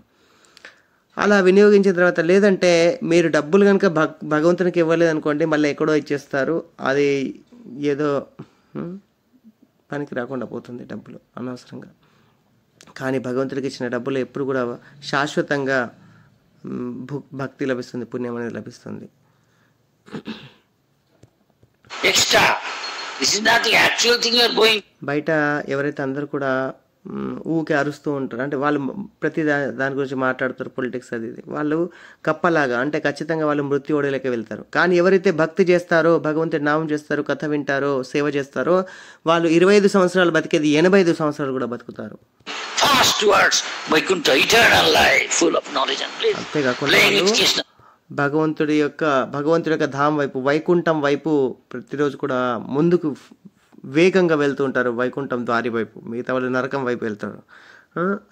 S2: అలా వినియోగించిన తర్వాత లేదంటే మీరు డబ్బులు కనుక భగ్ భగవంతునికి ఇవ్వలేదు అనుకోండి మళ్ళీ ఎక్కడో ఇచ్చేస్తారు. అది ఏదో పనికి రాకుండా పోతుంది డబ్బులు అనవసరంగా. కానీ భగవంతుడికి ఇచ్చిన డబ్బులు ఎప్పుడు కూడా శాశ్వతంగా భక్తి లభిస్తుంది పుణ్యం అనేది లభిస్తుంది. బయట ఎవరైతే అందరు కూడా ఊకే అరుస్తూ ఉంటారు అంటే వాళ్ళు ప్రతి దా- దాని గురించి మాట్లాడుతారు పొలిటిక్స్ అది ఇది వాళ్ళు కప్పలాగా అంటే ఖచ్చితంగా వాళ్ళు మృత్యు ఓడలేక వెళ్తారు కానీ ఎవరైతే భక్తి చేస్తారో భగవంతుడి నామం చేస్తారో కథ వింటారో సేవ చేస్తారో వాళ్ళు ఇరవై ఐదు సంవత్సరాలు బతికేది ఎనభై ఐదు సంవత్సరాలు కూడా బతుకుతారు. అంతేకాకుండా. భగవంతుడి యొక్క భగవంతుడి యొక్క ధామ్ వైపు వైకుంఠం వైపు ప్రతిరోజు కూడా ముందుకు వేగంగా వెళ్తూ ఉంటారు వైకుంఠం దారి వైపు మిగతా వాళ్ళు నరకం వైపు వెళ్తారు.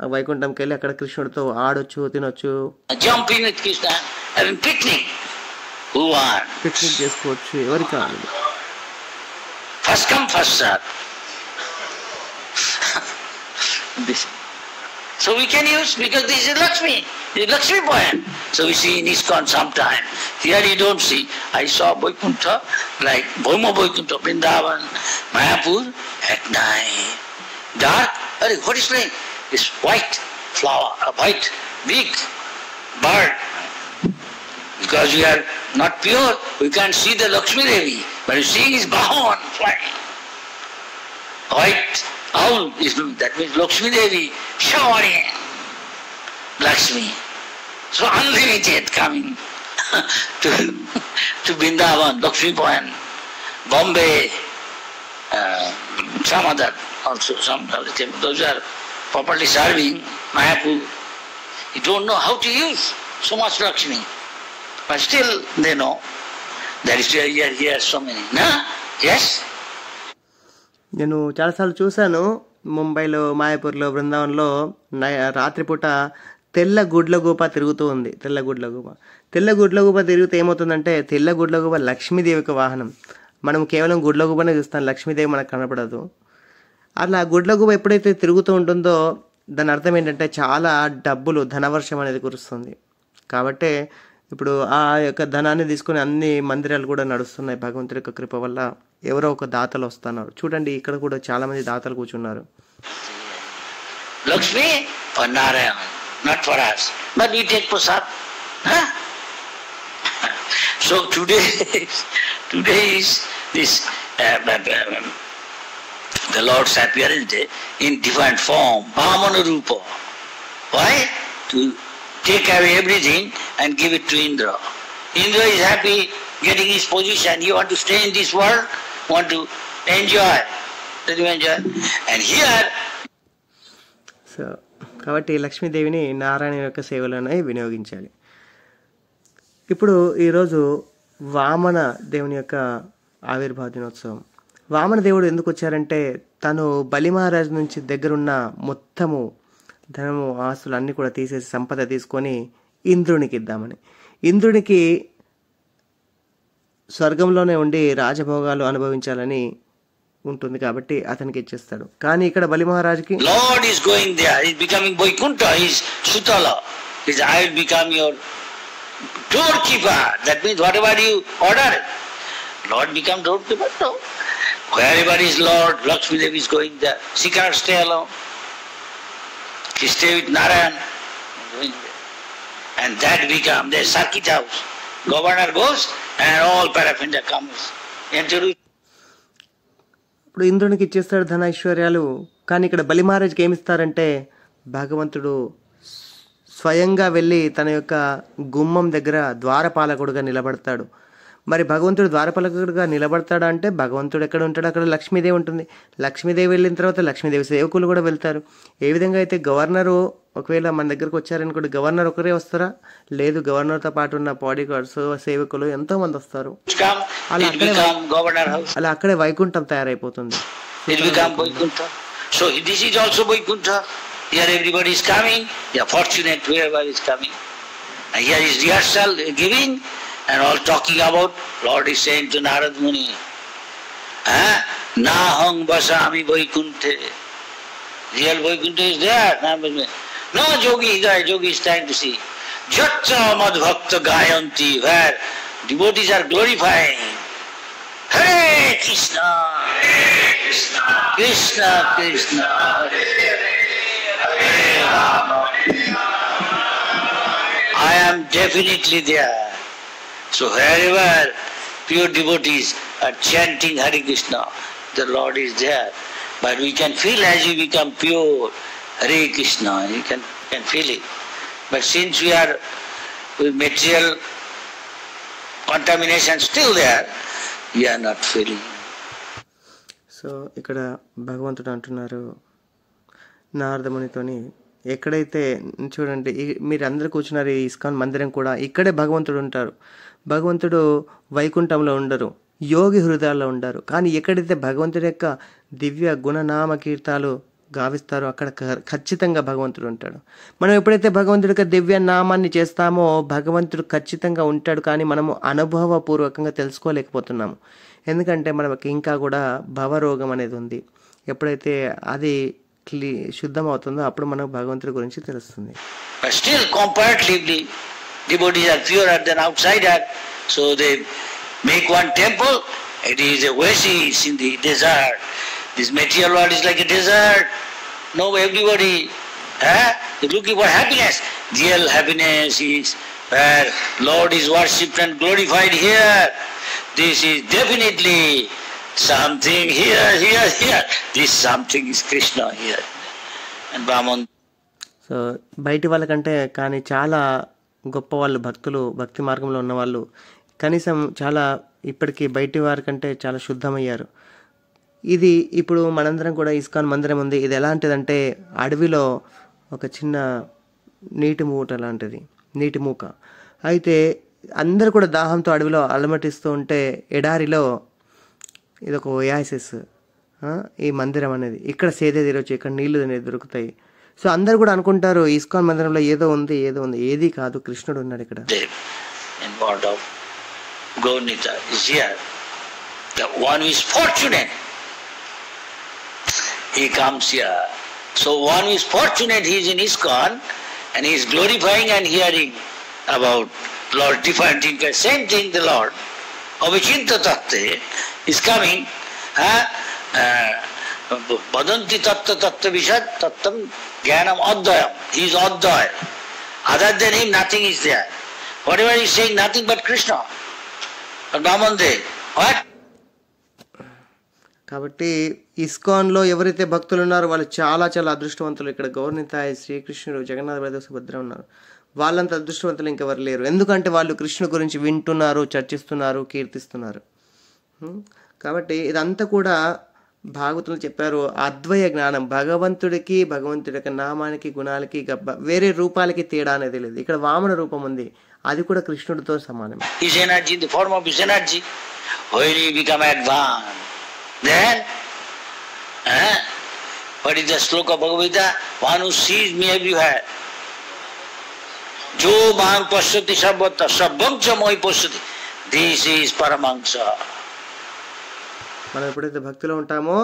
S2: వైకుంఠంకి వెళ్ళి అక్కడ కృష్ణుడితో ఆడొచ్చు తినొచ్చు. పిక్నిక్ చేసుకోవచ్చు ఎవరికి
S1: so we can use because this is Lakshmi ఇది Lakshmi point so we see nice con some time Here you don't see. I saw Vaikuntha like Bhoma Vaikuntha, Vrindavan, Mayapur at night. Dark. Arey, what is playing? This white flower, a white big bird. Because we are not pure, we can't see the Lakshmi Devi. But you see his Bhavan flying. White owl is that means Lakshmi Devi showering Lakshmi. So unlimited coming to to Vrindavan, Lakshmi Point, Bombay, uh, some other also some other temple. Those are properly serving Mayapur. You don't know how to use so much Lakshmi. But still they know. That is why here, here so many. Na? Yes?
S2: నేను చాలాసార్లు చూశాను ముంబైలో మాయాపూర్లో బృందావనంలో రాత్రిపూట తెల్ల గుడ్ల గోప తిరుగుతూ ఉంది తెల్ల గుడ్ల గోప తెల్ల గుడ్లగూబ తిరిగితే ఏమవుతుందంటే తెల్ల గుడ్లగూబ లక్ష్మీదేవి యొక్క వాహనం మనం కేవలం గుడ్లగూబనే చూస్తాం లక్ష్మీదేవి మనకు కనపడదు అలా గుడ్లగూబ ఎప్పుడైతే తిరుగుతూ ఉంటుందో దాని అర్థం ఏంటంటే చాలా డబ్బులు ధనవర్షం అనేది కురుస్తుంది కాబట్టి ఇప్పుడు ఆ యొక్క ధనాన్ని తీసుకొని అన్ని మందిరాలు కూడా నడుస్తున్నాయి భగవంతుడి యొక్క కృప వల్ల ఎవరో ఒక దాతలు వస్తున్నారు చూడండి ఇక్కడ కూడా చాలా మంది దాతలు కూర్చున్నారు
S1: Lakshmi Narayana Narayan, for for us. But take prasad. Huh? So today, today is this uh, uh, the Lord's appearance day in different form, Vamana Rupa. Why? To take away everything and give it to Indra. Indra is happy getting his position. You want to stay in this world, want to enjoy. Did you enjoy. And here
S2: so కాబట్టి లక్ష్మీదేవిని నారాయణ యొక్క సేవలోనే వినియోగించాలి ఇప్పుడు ఈరోజు వామన దేవుని యొక్క ఆవిర్భావ దినోత్సవం. వామన దేవుడు ఎందుకు వచ్చారంటే తను బలి మహారాజు నుంచి దగ్గరున్న మొత్తము ధనము ఆస్తులు అన్నీ కూడా తీసేసి సంపద తీసుకొని ఇంద్రునికి ఇద్దామని. ఇంద్రునికి స్వర్గంలోనే ఉండి రాజభోగాలు అనుభవించాలని ఉంటుంది కాబట్టి అతనికి ఇచ్చేస్తాడు. కానీ ఇక్కడ బలి మహారాజుకి
S1: is going there is becoming becoming Vaikuntha, he's Sutala. He's, I will doorkeeper. That means whatever you order, Lord become doorkeeper. No. Wherever is Lord, Lakshmi Devi is going there. She cannot stay alone. She stay with Narayan. And that become the circuit house. Governor goes and all paraphernalia comes. Enter
S2: ఇప్పుడు ఇంద్రునికి ఇచ్చేస్తాడు ధన కానీ ఇక్కడ బలి మహారాజుకి ఏమి ఇస్తారంటే భగవంతుడు స్వయంగా వెళ్ళి తన యొక్క గుమ్మం దగ్గర ద్వారపాలకుడుగా నిలబడతాడు. మరి భగవంతుడు ద్వారపాలకుడుగా నిలబడతాడా అంటే భగవంతుడు ఎక్కడ ఉంటాడు? అక్కడ లక్ష్మీదేవి ఉంటుంది. లక్ష్మీదేవి వెళ్ళిన తర్వాత లక్ష్మీదేవి సేవకులు కూడా వెళ్తారు. ఏ విధంగా అయితే గవర్నరు ఒకవేళ మన దగ్గరకు వచ్చారనుకోండి గవర్నర్ ఒకరే వస్తారా? లేదు గవర్నర్తో పాటు ఉన్న బాడీ గార్డ్స్ సేవకులు ఎంతో మంది వస్తారు
S1: governor house.
S2: అలా అక్కడే వైకుంఠం తయారైపోతుంది.
S1: So this is also Vaikuntha. Here everybody is coming. They are fortunate whoever is coming. And here is rehearsal giving and all talking about. Lord is saying to Narad Muni, "Ah, Nahang basami Vaikunthe. Real Vaikuntha is there. No yogi guy, yogi is trying to see. Jatcha madbhakta gayanti, where devotees are glorifying. Hare Krishna, Krishna, Krishna, Krishna, Hare Hare Rama. I am definitely there. So wherever pure devotees are chanting Hare Krishna, the Lord is there. But we can feel as you become pure, Hare Krishna, you can, can feel it. But since we are with material contamination still there, we are not feeling.
S2: So ఇక్కడ భగవంతుడు అంటున్నారు నారదమునితోని ఎక్కడైతే చూడండి మీరు అందరు కూర్చున్నారు ఈ ISKCON మందిరం కూడా ఇక్కడే భగవంతుడు ఉంటారు. భగవంతుడు వైకుంఠంలో ఉండరు యోగి హృదయాల్లో ఉండరు. కానీ ఎక్కడైతే భగవంతుడి యొక్క దివ్య గుణనామ కీర్తాలు గావిస్తారో అక్కడ ఖచ్చితంగా భగవంతుడు ఉంటాడు. మనం ఎప్పుడైతే భగవంతుడి యొక్క దివ్య నామాన్ని చేస్తామో భగవంతుడు ఖచ్చితంగా ఉంటాడు కానీ మనము అనుభవపూర్వకంగా తెలుసుకోలేకపోతున్నాము. ఎందుకంటే మనకి ఇంకా కూడా భవరోగం అనేది ఉంది. ఎప్పుడైతే అది క్లీ శుద్ధం అవుతుందో అప్పుడు మనకు భగవంతుడి గురించి తెలుస్తుంది
S1: But still, comparatively, devotees are purer than outsider. So they make one temple. It is a oasis in the desert. This material world is like a desert. No, everybody eh, is looking for happiness. Real happiness is where Lord is worshipped and glorified here. This is definitely something here, here, here. This something is Krishna here. And Brahman
S2: so బయటి వాళ్ళకంటే కానీ చాలా గొప్ప వాళ్ళు భక్తులు భక్తి మార్గంలో ఉన్న వాళ్ళు కనీసం చాలా ఇప్పటికీ బయటి వారి కంటే చాలా శుద్ధమయ్యారు ఇది ఇప్పుడు మనందరం కూడా ఇస్కాన్ మందిరం ఉంది ఇది ఎలాంటిదంటే అడవిలో ఒక చిన్న నీటి మూట లాంటిది నీటి మూక అయితే అందరూ కూడా దాహంతో అడవిలో అలమటిస్తూ ఉంటే ఎడారిలో ఇది ఒక ఒయాసిస్ ఈ మందిరం అనేది. ఇక్కడ సేద తీరొచ్చు ఇక్కడ నీళ్ళు అనేది దొరుకుతాయి. సో అందరు కూడా అనుకుంటారు ఇస్కాన్ మందిరంలో ఏదో ఉంది ఏదో ఉంది. ఏది కాదు కృష్ణుడు ఉన్నాడు ఇక్కడ.
S1: So one is fortunate he's in ISKCON and he's glorifying and hearing about Lord different thing same thing the Lord of Vichinta Tatte is coming. Huh? Uh, Badanti Tatta Tatta Vishad Tattam Jnanam Advayam. He is Advaya. Other than him, nothing is there. Whatever he is saying, nothing but Krishna. But Brahman Dev, what?
S2: కాబట్టి ఇస్కాన్లో ఎవరైతే భక్తులు ఉన్నారో వాళ్ళు చాలా చాలా అదృష్టవంతులు ఇక్కడ గౌర్నితాయ్ శ్రీకృష్ణుడు జగన్నాథ బలదేవ సుభద్ర ఉన్నారు వాళ్ళంత అదృష్టవంతులు ఇంకెవరు లేరు. ఎందుకంటే వాళ్ళు కృష్ణుడు గురించి వింటున్నారు చర్చిస్తున్నారు కీర్తిస్తున్నారు. కాబట్టి ఇదంతా కూడా భాగవతులు చెప్పారు. అద్వయ జ్ఞానం. భగవంతుడికి భగవంతుడి యొక్క నామానికి గుణాలకి గబ్బ వేరే రూపాలకి తేడా అనేది లేదు. ఇక్కడ వామన రూపం ఉంది. అది కూడా కృష్ణుడితో సమానమే.
S1: His energy, the form of his energy. When he become advanced, then, eh, what is the sloka Bhagavad Gita? One who sees me everywhere. Jo sarvam cha moi pasyati. This is Paramahansa.
S2: మనం ఎప్పుడైతే భక్తిలో ఉంటామో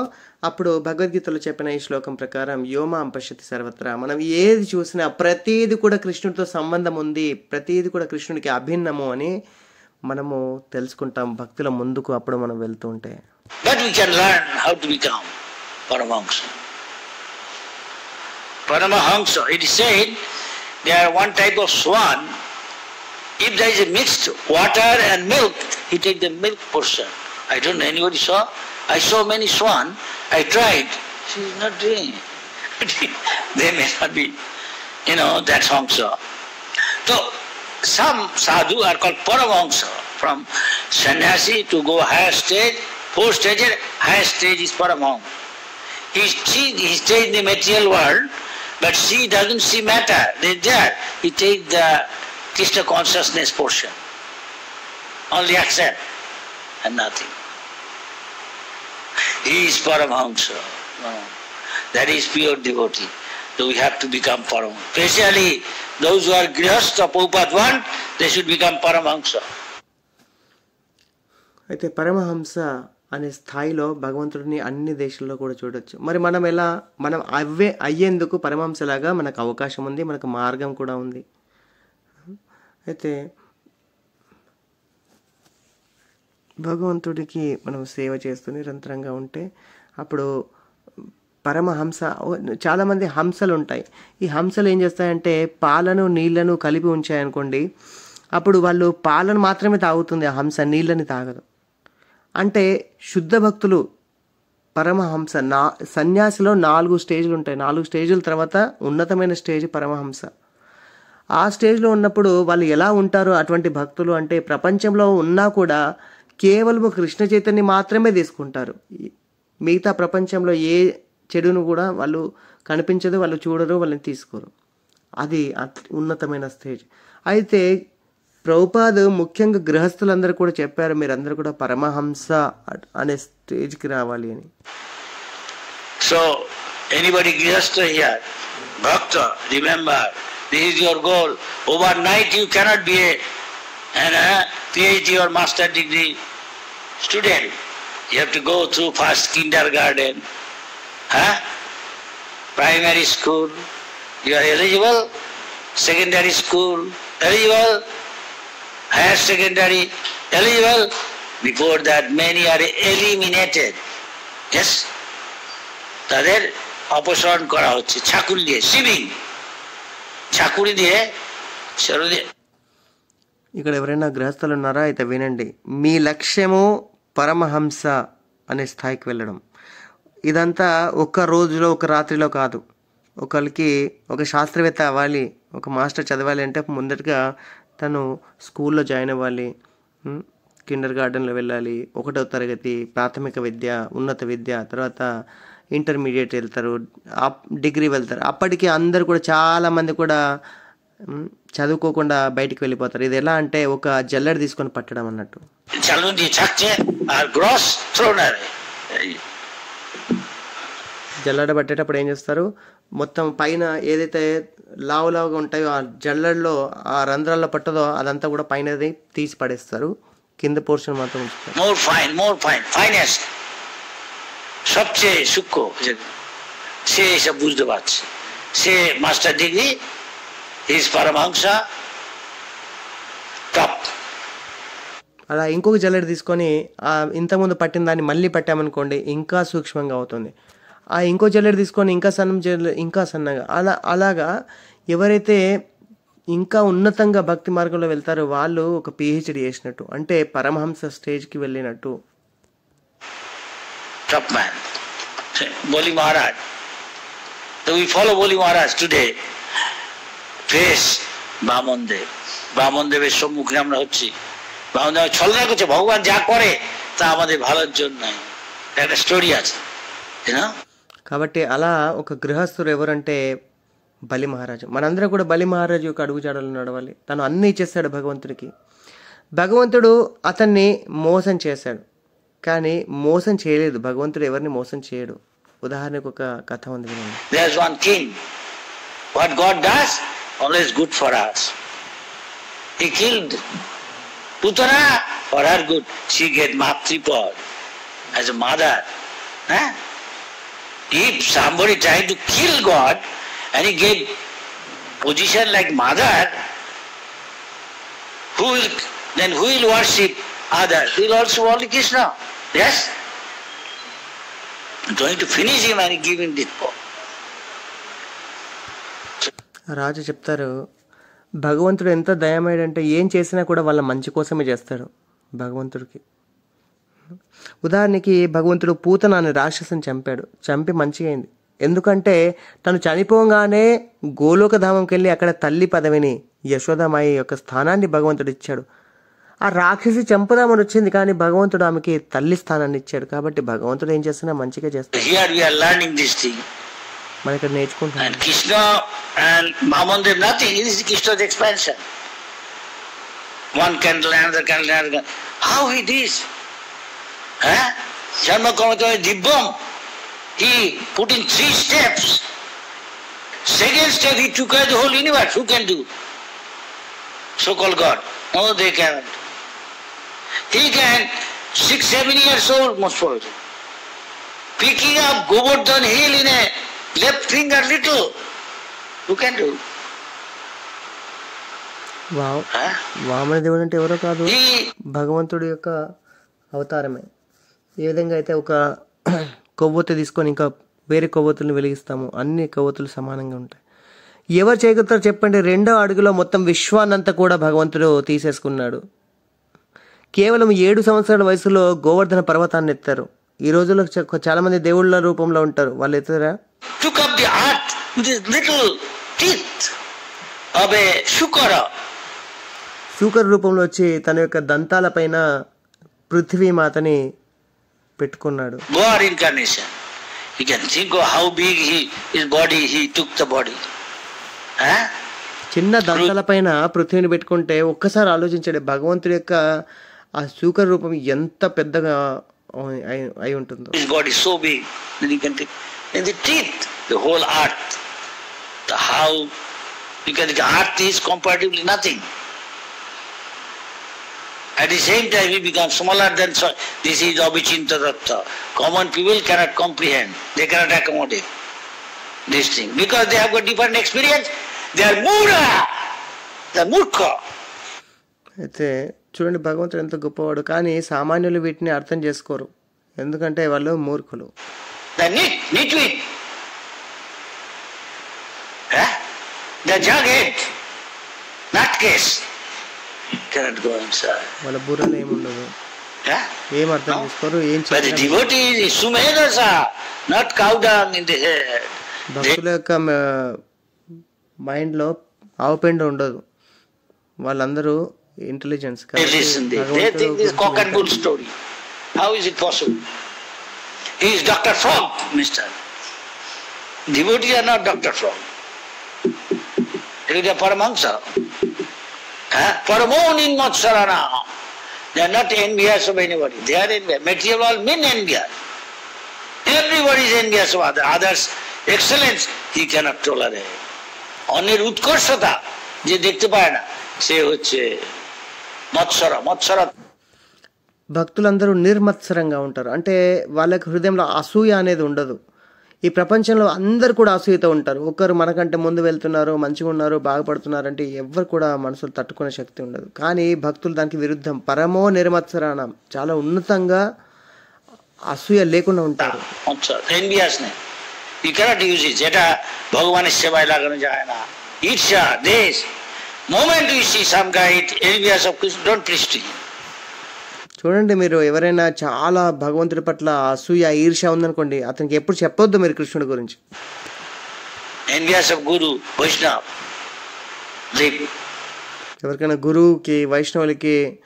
S2: అప్పుడు భగవద్గీతలో చెప్పిన ఈ శ్లోకం ప్రకారం యోమాం పశ్యతి సర్వత్రా మనం ఏది చూసినా ప్రతీది కూడా కృష్ణుడితో సంబంధం ఉంది ప్రతీది కూడా కృష్ణుడికి అభిన్నము అని మనము తెలుసుకుంటాం భక్తిలో ముందుకు అప్పుడు మనం వెళ్తూ ఉంటే
S1: we can learn how to become Paramahansa. Paramahansa, it is said, they are one type of swan. If there is a mixed water and milk, he take the milk portion. I don't know, anybody saw? I saw many swan. I tried. She is not doing they may not be, you know, that's Hamsa. So, some sadhu are called Paramahansa. From sannyasi to go higher stage, four stages, higher stage is Paramahansa. He, he stays in the material world, but she doesn't see matter. They there. He takes the Krishna consciousness portion. Only accept and nothing. He is Paramahansa. No. That is pure devotee. So we have to become Paramahansa. Especially those who are Grihastha, Prabhupada want, they should become Paramahansa.
S2: అయితే పరమహంస అనే స్థాయిలో భగవంతుడిని అన్ని దేశాల్లో కూడా చూడొచ్చు. మరి మనం ఎలా మనం అవే అయ్యేందుకు పరమాంశలాగా మనకు అవకాశం ఉంది మనకు మార్గం కూడా ఉంది. అయితే భగవంతుడికి మనం సేవ చేస్తూ నిరంతరంగా ఉంటే అప్పుడు పరమహంస చాలామంది హంసలు ఉంటాయి. ఈ హంసలు ఏం చేస్తాయంటే పాలను నీళ్ళను కలిపి ఉంచాయనుకోండి అప్పుడు వాళ్ళు పాలను మాత్రమే తాగుతుంది ఆ హంస నీళ్ళని తాగదు. అంటే శుద్ధ భక్తులు పరమహంస నా సన్యాసిలో నాలుగు స్టేజ్లు ఉంటాయి. నాలుగు స్టేజ్ల తర్వాత ఉన్నతమైన స్టేజ్ పరమహంస. ఆ స్టేజ్లో ఉన్నప్పుడు వాళ్ళు ఎలా ఉంటారు అటువంటి భక్తులు అంటే ప్రపంచంలో ఉన్నా కూడా కేవలం కృష్ణ చైతన్యం మాత్రమే తీసుకుంటారు. మిగతా ప్రపంచంలో ఏ చెడును కూడా వాళ్ళు కనిపించదు వాళ్ళు చూడరు వాళ్ళని తీసుకోరు. అది ఉన్నతమైన స్టేజ్. అయితే ప్రభుపాద్ ముఖ్యంగా గృహస్థులందరూ కూడా చెప్పారు మీరందరూ కూడా పరమహంస అనే స్టేజ్కి రావాలి అని.
S1: సో ఎనీబడి గృహస్థ here Bhakta remember this is your goal overnight you cannot be PhD or master degree student you have to go through first kindergarten primary school you are eligible secondary school eligible higher secondary, eligible. Before that, many are eliminated. Yes? তাদের অপসারণ করা হচ্ছে ছাকুরি দিয়ে সিভিং ছাকুরি দিয়ে সেরো দিয়ে
S2: ఇక్కడ ఎవరైనా గృహస్థులు ఉన్నారా అయితే వినండి మీ లక్ష్యము పరమహంస అనే స్థాయికి వెళ్ళడం ఇదంతా ఒక్క రోజులో ఒక రాత్రిలో కాదు ఒకరికి ఒక శాస్త్రవేత్త అవ్వాలి ఒక మాస్టర్ చదవాలి అంటే ముందటగా తను స్కూల్లో జాయిన్ అవ్వాలి కిండర్ గార్డెన్లో వెళ్ళాలి ఒకటో తరగతి ప్రాథమిక విద్య ఉన్నత విద్య తర్వాత ఇంటర్మీడియట్ వెళ్తారు డిగ్రీ వెళ్తారు. అప్పటికి అందరు కూడా చాలామంది కూడా చదువుకోకుండా బయటికి వెళ్ళిపోతారు. ఇది ఎలా అంటే ఒక జల్లెడ తీసుకొని పట్టడం అన్నట్టు. జల్లెడ పట్టేటప్పుడు ఏం చేస్తారు? మొత్తం పైన ఏదైతే లావు లావుగా ఉంటాయో ఆ జల్లెడలో ఆ రంధ్రాల్లో పట్టదో అదంతా కూడా పైనది తీసి పడేస్తారు కింద పోర్షన్ మాత్రం ఉంచుతారు
S1: more fine more fine finest সবচেয়ে সূক্ষ্ম যে- সে এসব বুঝতে পারছে সে মাস্টার ডিগ্রি ইজ পরমাংসা টপ
S2: అలా ఇంకొక జల్లెడ తీసుకొని ఆ ఇంతకుముందు పట్టిన దాన్ని మళ్ళీ పట్టామనుకోండి ఇంకా సూక్ష్మంగా అవుతుంది ఆ ఇంకో జల్లెడ తీసుకొని ఇంకా సన్నం జల్లెడ ఇంకా సన్నగా అలా అలాగా ఎవరైతే ఇంకా ఉన్నతంగా భక్తి మార్గంలో వెళ్తారో వాళ్ళు ఒక పిహెచ్డి చేసినట్టు అంటే పరమహంస స్టేజ్కి వెళ్ళినట్టు
S1: top man. Boli Maharaj. So we follow Boli Maharaj today. Face বামন দেব বামন দেবের সম্মুখে আমরা হচ্ছি বামন দেব ছলনা করছে ভগবান যা করে তা আমাদের ভালোর জন্য একটা স্টোরি আছে you know?
S2: కాబట్టి అలా ఒక గృహస్థుడు ఎవరంటే బలి మహారాజు మనందరం కూడా బలి మహారాజు యొక్క అడుగుజాడలు నడవాలి తను అన్నీ ఇచ్చేస్తాడు భగవంతుడికి భగవంతుడు అతన్ని మోసం చేశాడు కానీ మోసం చేయలేదు భగవంతుడు ఎవరిని మోసం చేయడు ఉదాహరణకు ఒక కథ ఉంది వినండి
S1: There's one king. What God does, always good for us. He killed Putana for her good. She as a mother. Huh? If somebody tried to kill God and he gave position like mother, who will then who will worship other? He will also worship Krishna. Yes? Going to finish him and give him this power.
S2: రాజు చెప్తారు భగవంతుడు ఎంత దయమేడంటే ఏం చేసినా కూడా వాళ్ళ మంచి కోసమే చేస్తాడు భగవంతుడికి ఉదాహరణకి భగవంతుడు పూతన అనే రాక్షసుని చంపాడు. చంపి మంచిగా అయింది ఎందుకంటే తను చనిపోగానే గోలోక ధామంకి వెళ్ళి అక్కడ తల్లి పదవిని యశోదామాయి యొక్క స్థానాన్ని భగవంతుడు ఇచ్చాడు. ఆ రాక్షసి చంపుదామని వచ్చింది కానీ భగవంతుడు ఆమెకి తల్లి స్థానాన్ని ఇచ్చాడు. కాబట్టి భగవంతుడు ఏం చేస్తున్నా మంచిగా చేస్తాడు. మనం ఇక్కడ
S1: candle. Kamataya Dibbam. He put in three steps. Second step, he took away the whole universe. Who can do? So-called God. No, they cannot. He can, six, seven years old, most probably. Picking up Govardhan hill in a left finger little. Can do?
S2: Wow
S1: Huh?
S2: Vamana దేవుడు అంటే ఎవరో కాదు భగవంతుడి యొక్క అవతారమే ఏ విధంగా అయితే ఒక కొవ్వొత్తి తీసుకొని ఇంకా వేరే కొవ్వొత్తులను వెలిగిస్తాము. అన్ని కొవ్వొత్తులు సమానంగా ఉంటాయి. ఎవరు చేయగలుగుతారో చెప్పండి. రెండో అడుగులో మొత్తం విశ్వాన్నంతా కూడా భగవంతుడు తీసేసుకున్నాడు. కేవలం ఏడు సంవత్సరాల వయసులో గోవర్ధన పర్వతాన్ని ఎత్తారు. ఈ రోజుల్లో చాలా మంది దేవుళ్ళ రూపంలో ఉంటారు. వాళ్ళు ఎత్తురా. శూకర్ రూపంలో వచ్చి తన యొక్క దంతాల పైన పృథ్వీ మాతని పెట్టుకున్నాడు. చిన్న దంతలపైన పృథ్వీని పెట్టుకుంటే ఒక్కసారి ఆలోచించండి భగవంతుడి యొక్క ఆ శూకర్ రూపం ఎంత పెద్దగా అయి ఉంటుందో.
S1: బాడీ సో బిగ్ ఎందుకంటే the teeth the is comparatively nothing At the same time, he becomes smaller than so. This is Abhichinta Datta. Common people cannot comprehend. They cannot accommodate this thing. Because they have got different experience. They are mura. They are murkha.
S2: అయితే చూడండి భగవంతుడు ఎంత గొప్పవాడు కానీ సామాన్యులు వీటిని అర్థం చేసుకోరు ఎందుకంటే వాళ్ళు మూర్ఖులు
S1: The nit, nitwit. Huh? Cannot go
S2: ఉండదు. మైండ్లో ఉండదు. వాళ్ళందరూ intelligence
S1: they doctor frog doctor frog it are not Dr. Frog. They are Paramahansa. Huh? Paramonin Matsarana. They are not envious of anybody. They are envious. Material all men envious. Everybody is envious of other. Others' excellence he cannot tolerate. অন্যের উৎকর্ষতা যে দেখতে পায় না সে হচ্ছে মৎসরা মৎসরা
S2: భక్తులందరూ నిర్మత్సరంగా ఉంటారు అంటే వాళ్ళకి హృదయంలో అసూయ అనేది ఉండదు ఈ ప్రపంచంలో అందరు కూడా అసూయతో ఉంటారు. ఒకరు మనకంటే ముందు వెళ్తున్నారు మంచిగా ఉన్నారు బాగుపడుతున్నారంటే ఎవరు కూడా మనసులు తట్టుకునే శక్తి ఉండదు. కానీ భక్తులు దానికి విరుద్ధం. పరమో నిర్మత్సరాణం చాలా ఉన్నతంగా అసూయ లేకుండా ఉంటారు.
S1: You cannot use it. Jeta Bhagavan Sevaya Lagana Jayana. It's a this.
S2: చూడండి మీరు ఎవరైనా చాలా భగవంతుడి పట్ల అసూయ ఈర్ష ఉందనుకోండి అతనికి ఎప్పుడు చెప్పొద్దు మీరు కృష్ణుడి గురించి. ఎవరికైనా గురువుకి వైష్ణవులకి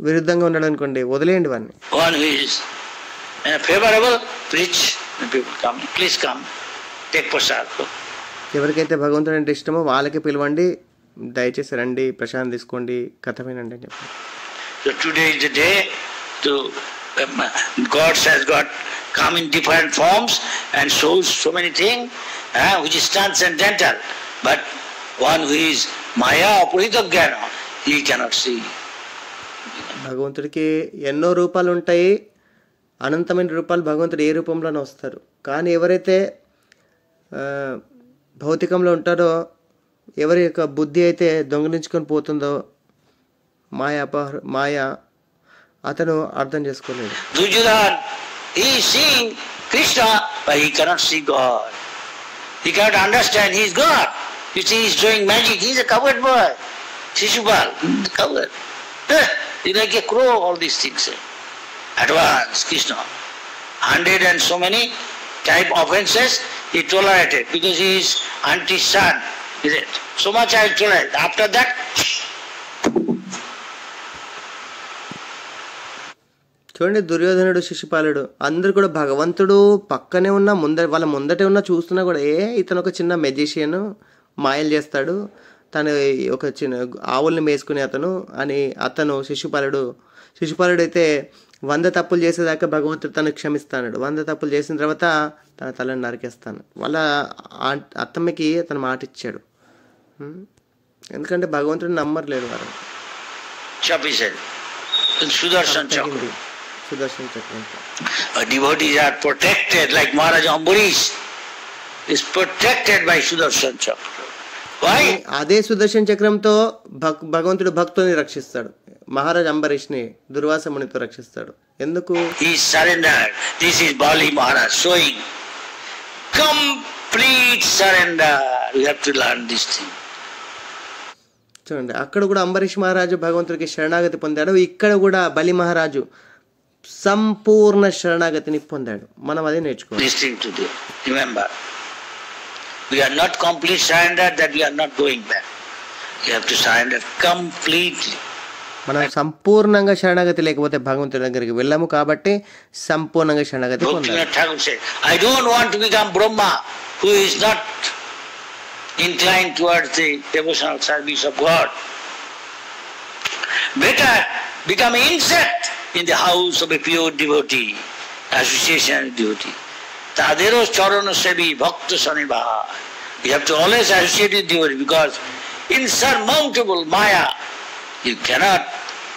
S2: విరుద్ధంగా ఉన్నాడు అనుకోండి వదిలేయండి వాడిని. ఎవరికైతే భగవంతుడు అంటే ఇష్టమో వాళ్ళకి పిలవండి దయచేసి రండి ప్రశాంత్ తీసుకోండి కథమేనండి అని చెప్పండి.
S1: So today is the day to um, gods has got come in different forms and shows so many things uh, which is transcendental. But one who is Maya Apurita Jnana, he cannot see.
S2: భగవంతుడికి ఎన్నో రూపాలు ఉంటాయి అనంతమైన రూపాలు భగవంతుడు ఏ రూపంలోనే వస్తారు కానీ ఎవరైతే భౌతికంలో ఉంటారో ఎవరి యొక్క బుద్ధి అయితే దొంగిలించుకొని పోతుందో మాయ అపహ మాయ అతను అర్థం చేసుకోలేడు
S1: Duryodhan, he is seeing Krishna, but he cannot see God. He cannot understand he is God. You see, he is doing magic. He is a coward boy. Shishupal, coward. Eh, He like a crow, all these things. eh. Advanced Krishna. Hundred and so many type offenses he tolerated because he is auntie's son. Is it? So much I tolerate. After that,
S2: చూడండి దుర్యోధనుడు శిశుపాలుడు. అందరు కూడా భగవంతుడు పక్కనే ఉన్న ముందర వాళ్ళ ముందటే ఉన్న చూస్తున్నా కూడా ఏ ఇతను ఒక చిన్న మెజిషియన్ మాయలు చేస్తాడు. తను ఒక చిన్న ఆవుల్ని మేసుకునే అతను అని అతను శిశుపాలుడు శిశుపాలుడు అయితే వంద తప్పులు చేసేదాకా భగవంతుడు తను క్షమిస్తాడు. వంద తప్పులు చేసిన తర్వాత తన తలని నరికేస్తాను. వాళ్ళ అత్తమ్మకి తను మాట ఇచ్చాడు? ఎందుకంటే భగవంతుడు నమ్మర్లేడు వారు.
S1: said, Sudarshan Chakra.
S2: తగింది. సుదర్శన చక్రం
S1: Uh, devotees are protected like Maharaj Ambarish is protected by Sudarshan Chakra. Why?
S2: అదే సుదర్శన చక్రంతో భక్ భగవంతుడు భక్తుని రక్షిస్తాడు మహారాజ్ అంబరీష్ని దుర్వాస మునితో రక్షిస్తాడు ఎందుకు
S1: He surrendered. This is Bali Maharaj showing complete surrender. We have to learn this thing.
S2: చూడండి అక్కడ కూడా అంబరీష్ మహారాజు భగవంతుడికి శరణాగతి పొందాడు ఇక్కడ కూడా బలి మహారాజు సంపూర్ణ శరణాగతిని పొందాడు మనం అదే నేర్చుకోవాలి. మనం సంపూర్ణంగా శరణాగతి లేకపోతే భగవంతుడి దగ్గరికి వెళ్ళాము కాబట్టి సంపూర్ణంగా శరణాగతి
S1: don't want to become Brahma who is not inclined towards the devotional service of God. Better become insect in the house of a pure devotee association duty తాదేరో చరణ సెవి భక్త సనిభా you have to always associate with devotee because insurmountable maya you cannot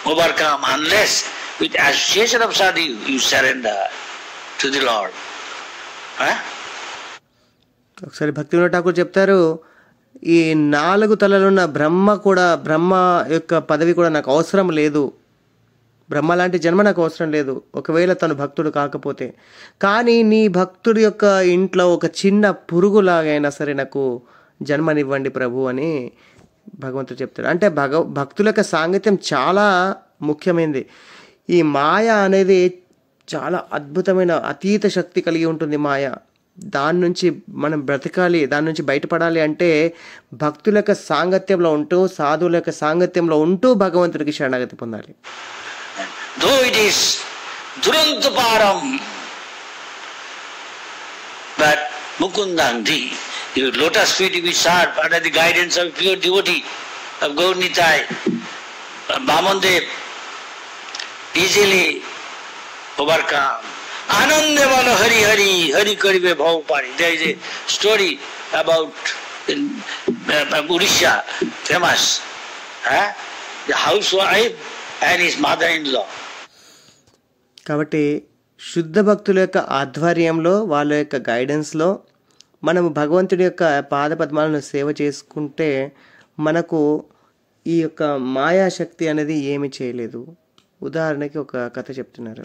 S1: overcome unless with association of సాధి you surrender to the Lord
S2: ఒకసారి భక్తి ఠాకూర్ చెప్తారు ఈ నాలుగు తలలున్న బ్రహ్మ కూడా బ్రహ్మ యొక్క పదవి కూడా నాకు అవసరం లేదు. బ్రహ్మ లాంటి జన్మ నాకు అవసరం లేదు. ఒకవేళ తను భక్తుడు కాకపోతే. కానీ నీ భక్తుడి యొక్క ఇంట్లో ఒక చిన్న పురుగులాగైనా సరే నాకు జన్మనివ్వండి ప్రభు అని భగవంతుడు చెప్తాడు. అంటే భగ భక్తుల యొక్క సాంగత్యం చాలా ముఖ్యమైనది ఈ మాయ అనేది చాలా అద్భుతమైన అతీత శక్తి కలిగి ఉంటుంది మాయ. దాని నుంచి మనం బ్రతకాలి దాని నుంచి బయటపడాలి అంటే భక్తుల యొక్క సాంగత్యంలో ఉంటూ సాధువుల యొక్క సాంగత్యంలో ఉంటూ భగవంతుడికి శరణాగతి పొందాలి.
S1: Though it is Durantaparam, but Mukundandi, your lotus feet be sharp under the guidance of pure devotee of Gaur Nitai, Bamandev, easily overcome. Ananda balo Hari Hari, Hari Karibe Bhavapari. There is a story about in uh, Odisha, famous. Huh? The housewife and his mother-in-law.
S2: కాబట్టి శుద్ధ భక్తుల యొక్క ఆధ్వర్యంలో వాళ్ళ యొక్క గైడెన్స్లో మనము భగవంతుడి యొక్క పాదపద్మాలను సేవ చేసుకుంటే మనకు ఈ యొక్క మాయాశక్తి అనేది ఏమి చేయలేదు. ఉదాహరణకి ఒక కథ చెప్తున్నారు.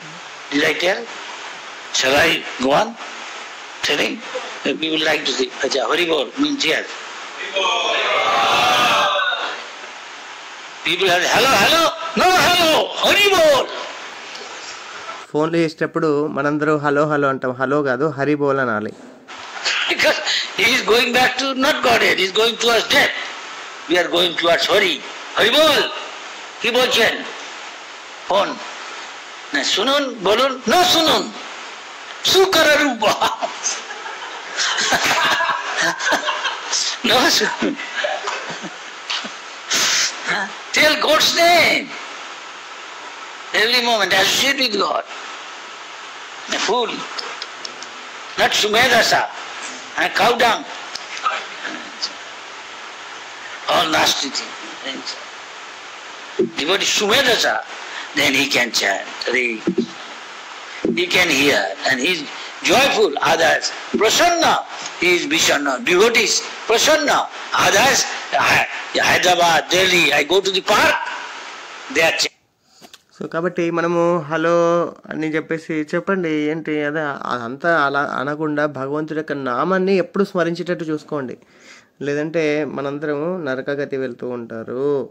S1: హలో హలో హలో హరి బోల్
S2: ఫోన్లు చేసేటప్పుడు మనందరూ హలో హలో అంటాం హలో కాదు హరి బోల్ అనాలి
S1: Because he is going back to not Godhead, he is going towards death. We are going towards Hari. Hari Bol. কি বলছেন ফোন না শুনুন বলুন না শুনুন সুকরার No, শুনুন Tell God's name. Every moment associate with God. A fool. Not Sumedasa. And cow dung. All nasty things. Devotee Sumedasa, then he can chant. Read. He can hear and he is joyful. Others, prasanna. He is Vishanna. Devotees, prasanna. Others, Hy- Hyderabad, Delhi, I go to the park, they are chanting.
S2: So కాబట్టి మనము hello అని చెప్పేసి చెప్పండి. ఏంటి? అదే అదంతా అలా అనకుండా భగవంతుడి యొక్క నామాన్ని ఎప్పుడు స్మరించేటట్టు చూసుకోండి. లేదంటే మనందరము నరకగతి వెళ్తూ ఉంటారు.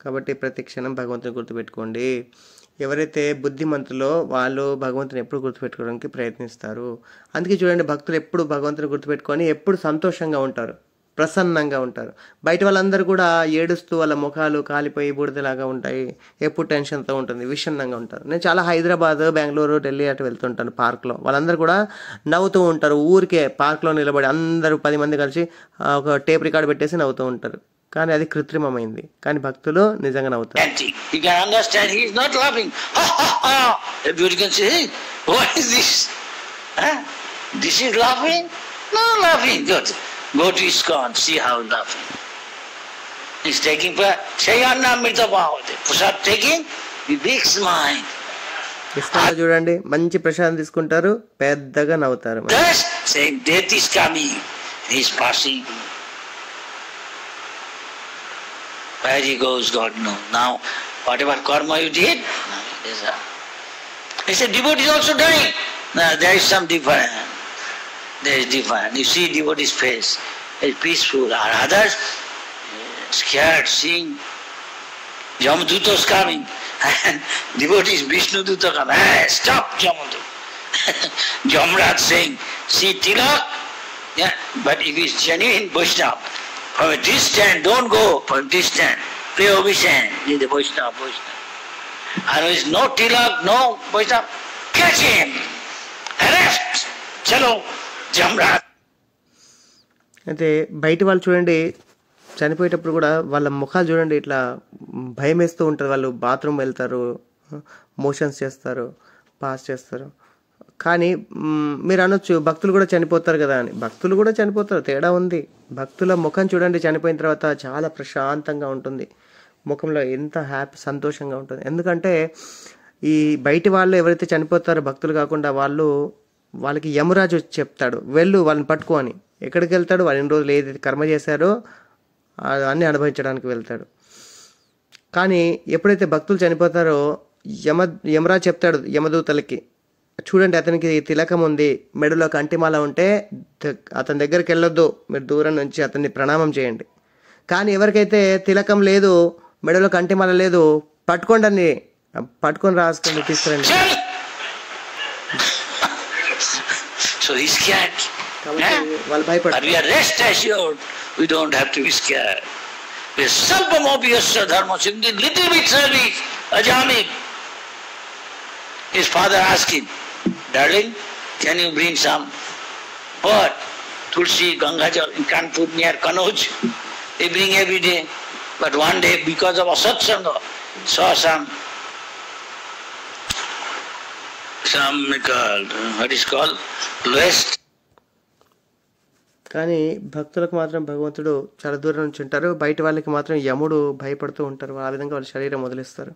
S2: కాబట్టి ప్రతి క్షణం భగవంతుని గుర్తుపెట్టుకోండి. ఎవరైతే బుద్ధిమంతులో వాళ్ళు భగవంతుని ఎప్పుడు గుర్తుపెట్టుకోవడానికి ప్రయత్నిస్తారు. అందుకే చూడండి భక్తులు ఎప్పుడు భగవంతుని గుర్తుపెట్టుకొని ఎప్పుడు సంతోషంగా ఉంటారు. ప్రసన్నంగా ఉంటారు. బయట వాళ్ళందరూ కూడా ఏడుస్తూ వాళ్ళ ముఖాలు కాలిపోయి బూడిదలాగా ఉంటాయి. ఎప్పుడు టెన్షన్తో ఉంటుంది విషన్నంగా ఉంటారు. నేను చాలా హైదరాబాద్ బెంగళూరు ఢిల్లీ అటు వెళ్తుంటాను పార్క్లో. వాళ్ళందరూ కూడా నవ్వుతూ ఉంటారు. ఊరికే పార్క్లో నిలబడి అందరూ పది మంది కలిసి ఒక టేప్ రికార్డ్ పెట్టేసి నవ్వుతూ ఉంటారు. కానీ అది కృత్రిమమైంది. కానీ భక్తులు నిజంగా నవ్వుతారు.
S1: Go to ISKCON, see how laughing. He's taking prayer. Shayanna Mrita Bhavate. Prasad taking, he big smile.
S2: ఇష్టంగా చూడండి మంచి ప్రశాంతం తీసుకుంటారు పెద్దగా నవ్వుతారు
S1: he is passing. Where he goes, God knows. Now, whatever karma you did, now it is a... He said, devotee is also dying. Now, there is some difference. There is difference. You see devotee's face, it's peaceful. Are others eh, scared, seeing Yamaduta is coming. And devotees Vishnu Duta come, hey, stop Jamandu. Jamraj saying, see Tilak, yeah, but if it's genuine Vaishnava, from a distance, don't go from distance. Pray obeisance, is the Vaishnava, Vaishnava. And there is no Tilak, no Vaishnava, catch him, arrest, chalo.
S2: అయితే బయట వాళ్ళు చూడండి చనిపోయేటప్పుడు కూడా వాళ్ళ ముఖాలు చూడండి ఇట్లా భయం వేస్తూ ఉంటుంది వాళ్ళు బాత్రూమ్ వెళ్తారు మోషన్స్ చేస్తారు పాస్ చేస్తారు. కానీ మీరు అనొచ్చు భక్తులు కూడా చనిపోతారు కదా అని. భక్తులు కూడా చనిపోతారు తేడా ఉంది. భక్తుల ముఖం చూడండి చనిపోయిన తర్వాత చాలా ప్రశాంతంగా ఉంటుంది. ముఖంలో ఎంత హ్యాపీ సంతోషంగా ఉంటుంది. ఎందుకంటే ఈ బయటి వాళ్ళు ఎవరైతే చనిపోతారో భక్తులు కాకుండా వాళ్ళు వాళ్ళకి యమరాజు వచ్చి చెప్తాడు వెళ్ళు వాళ్ళని పట్టుకో అని. ఎక్కడికి వెళ్తాడు? వాళ్ళు ఎన్ని రోజులు ఏదైతే కర్మ చేశారో అన్ని అనుభవించడానికి వెళ్తాడు. కానీ ఎప్పుడైతే భక్తులు చనిపోతారో యమ యమరాజు చెప్తాడు యమదూతలకి చూడండి అతనికి తిలకం ఉంది మెడలో కంటిమాల ఉంటే ద- అతని దగ్గరికి వెళ్ళొద్దు మీరు దూరం నుంచి అతన్ని ప్రణామం చేయండి. కానీ ఎవరికైతే తిలకం లేదు మెడలో కంటిమాల లేదు పట్టుకోండి అన్ని పట్టుకొని రాసుకొని తీసుకురండి.
S1: So he's scared. Yeah? We are rest assured. We don't have to be scared. We are Salpamopiyasya dharma sindhi, little bit service, ajami. His father asked him, Darling, can you bring some what? Tulsi, Gangajal, in Kanpur near Kanoj. They bring every day. But one day, because of Asatsanga, saw some some called, what is called, lowest
S2: కానీ భక్తులకు మాత్రం భగవంతుడు చాలా దూరం నుంచి ఉంటారు. బయట వాళ్ళకి మాత్రం యముడు భయపడుతూ ఉంటారు. ఆ విధంగా వాళ్ళ శరీరం వదిలేస్తారు.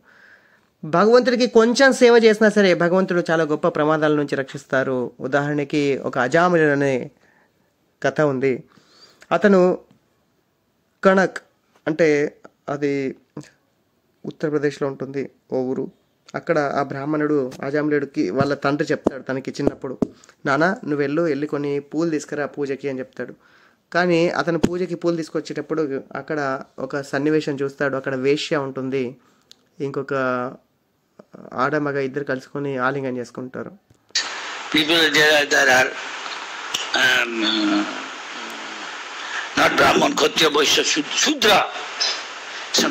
S2: భగవంతుడికి కొంచెం సేవ చేసినా సరే భగవంతుడు చాలా గొప్ప ప్రమాదాల నుంచి రక్షిస్తారు. ఉదాహరణకి ఒక అజాములు అనే కథ ఉంది. అతను కణక్ అంటే అది ఉత్తరప్రదేశ్లో ఉంటుంది. ఓ ఊరు. అక్కడ ఆ బ్రాహ్మణుడు అజాములేడుకి వాళ్ళ తండ్రి చెప్తాడు తనకి చిన్నప్పుడు నాన్న నువ్వు వెళ్ళు వెళ్ళి కొన్ని పూలు తీసుకురా పూజకి అని చెప్తాడు. కానీ అతను పూజకి పూలు తీసుకొచ్చేటప్పుడు అక్కడ ఒక సన్నివేశం చూస్తాడు. అక్కడ వేశ్య ఉంటుంది. ఇంకొక ఆడ మగ ఇద్దరు కలుసుకొని ఆలింగం చేసుకుంటారు.
S1: People there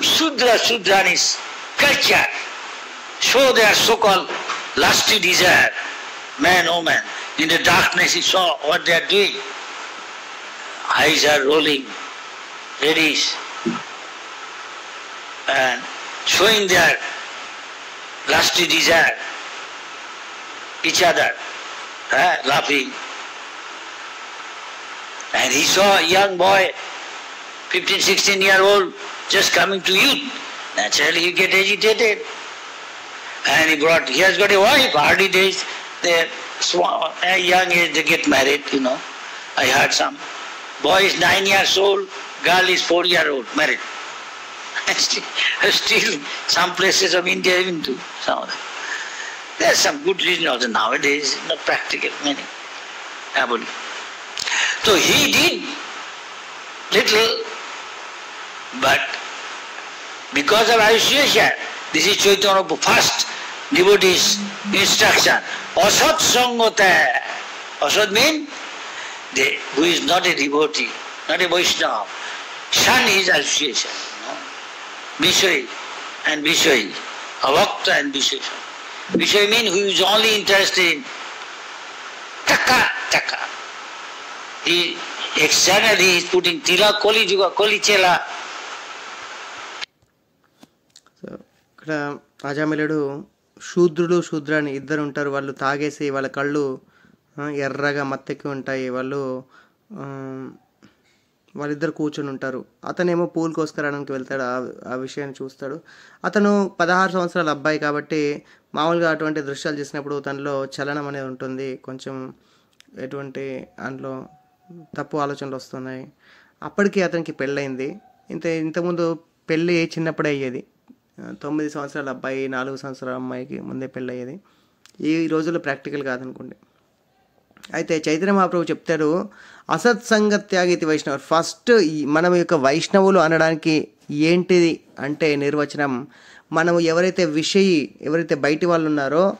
S1: Shudra there show their so-called lusty desire, man, woman. In the darkness he saw what they are doing. Eyes are rolling, reddish, and showing their lusty desire, each other, eh, laughing. And he saw a young boy, 15, 16 year old, just coming to youth. Naturally he get agitated. And he brought, he has got a wife, hardly days, they young age they get married, you know. I heard some. Boy is nine years old, girl is four year old, married. Still, still some places of India even do some. There's some good reason also nowadays, not practical many. Aboli. So he did little, but because of association, this is Chaitanya first devotee's instruction. Asat sangota. Asat mean the, who is not a devotee, not a Vaishnava. Shun his association. No? And Vishay. Avakta and Vishay. Vishay mean who is only interested in taka, taka. He externally is putting tila, koli juga, koli chela.
S2: ఇక్కడ ఆజామిలుడు శూద్రుడు శూద్రాని ఇద్దరు ఉంటారు. వాళ్ళు తాగేసి వాళ్ళ కళ్ళు ఎర్రగా మత్తెక్కి ఉంటాయి. వాళ్ళు వాళ్ళిద్దరు కూర్చొని ఉంటారు. అతనేమో పూలు కోసుకురావడానికి వెళ్తాడు ఆ విషయాన్ని చూస్తాడు. అతను పదహారు సంవత్సరాల అబ్బాయి కాబట్టి మామూలుగా అటువంటి దృశ్యాలు చేసినప్పుడు తనలో చలనం అనేది ఉంటుంది. కొంచెం ఎటువంటి అందులో తప్పు ఆలోచనలు వస్తున్నాయి. అప్పటికి అతనికి పెళ్ళయింది. ఇంత ఇంతకుముందు పెళ్ళి చిన్నప్పుడే అయ్యేది. తొమ్మిది సంవత్సరాల అబ్బాయి నాలుగు సంవత్సరాల అమ్మాయికి ముందే పెళ్ళయ్యేది. ఈ రోజుల్లో ప్రాక్టికల్ కాదనుకోండి. అయితే చైతన్య మహాప్రభు చెప్తాడు అసత్సంగ త్యాగితి వైష్ణవ ఫస్ట్ మనం యొక్క వైష్ణవులు అనడానికి ఏంటిది అంటే నిర్వచనం మనం ఎవరైతే విషయి ఎవరైతే బయటి వాళ్ళు ఉన్నారో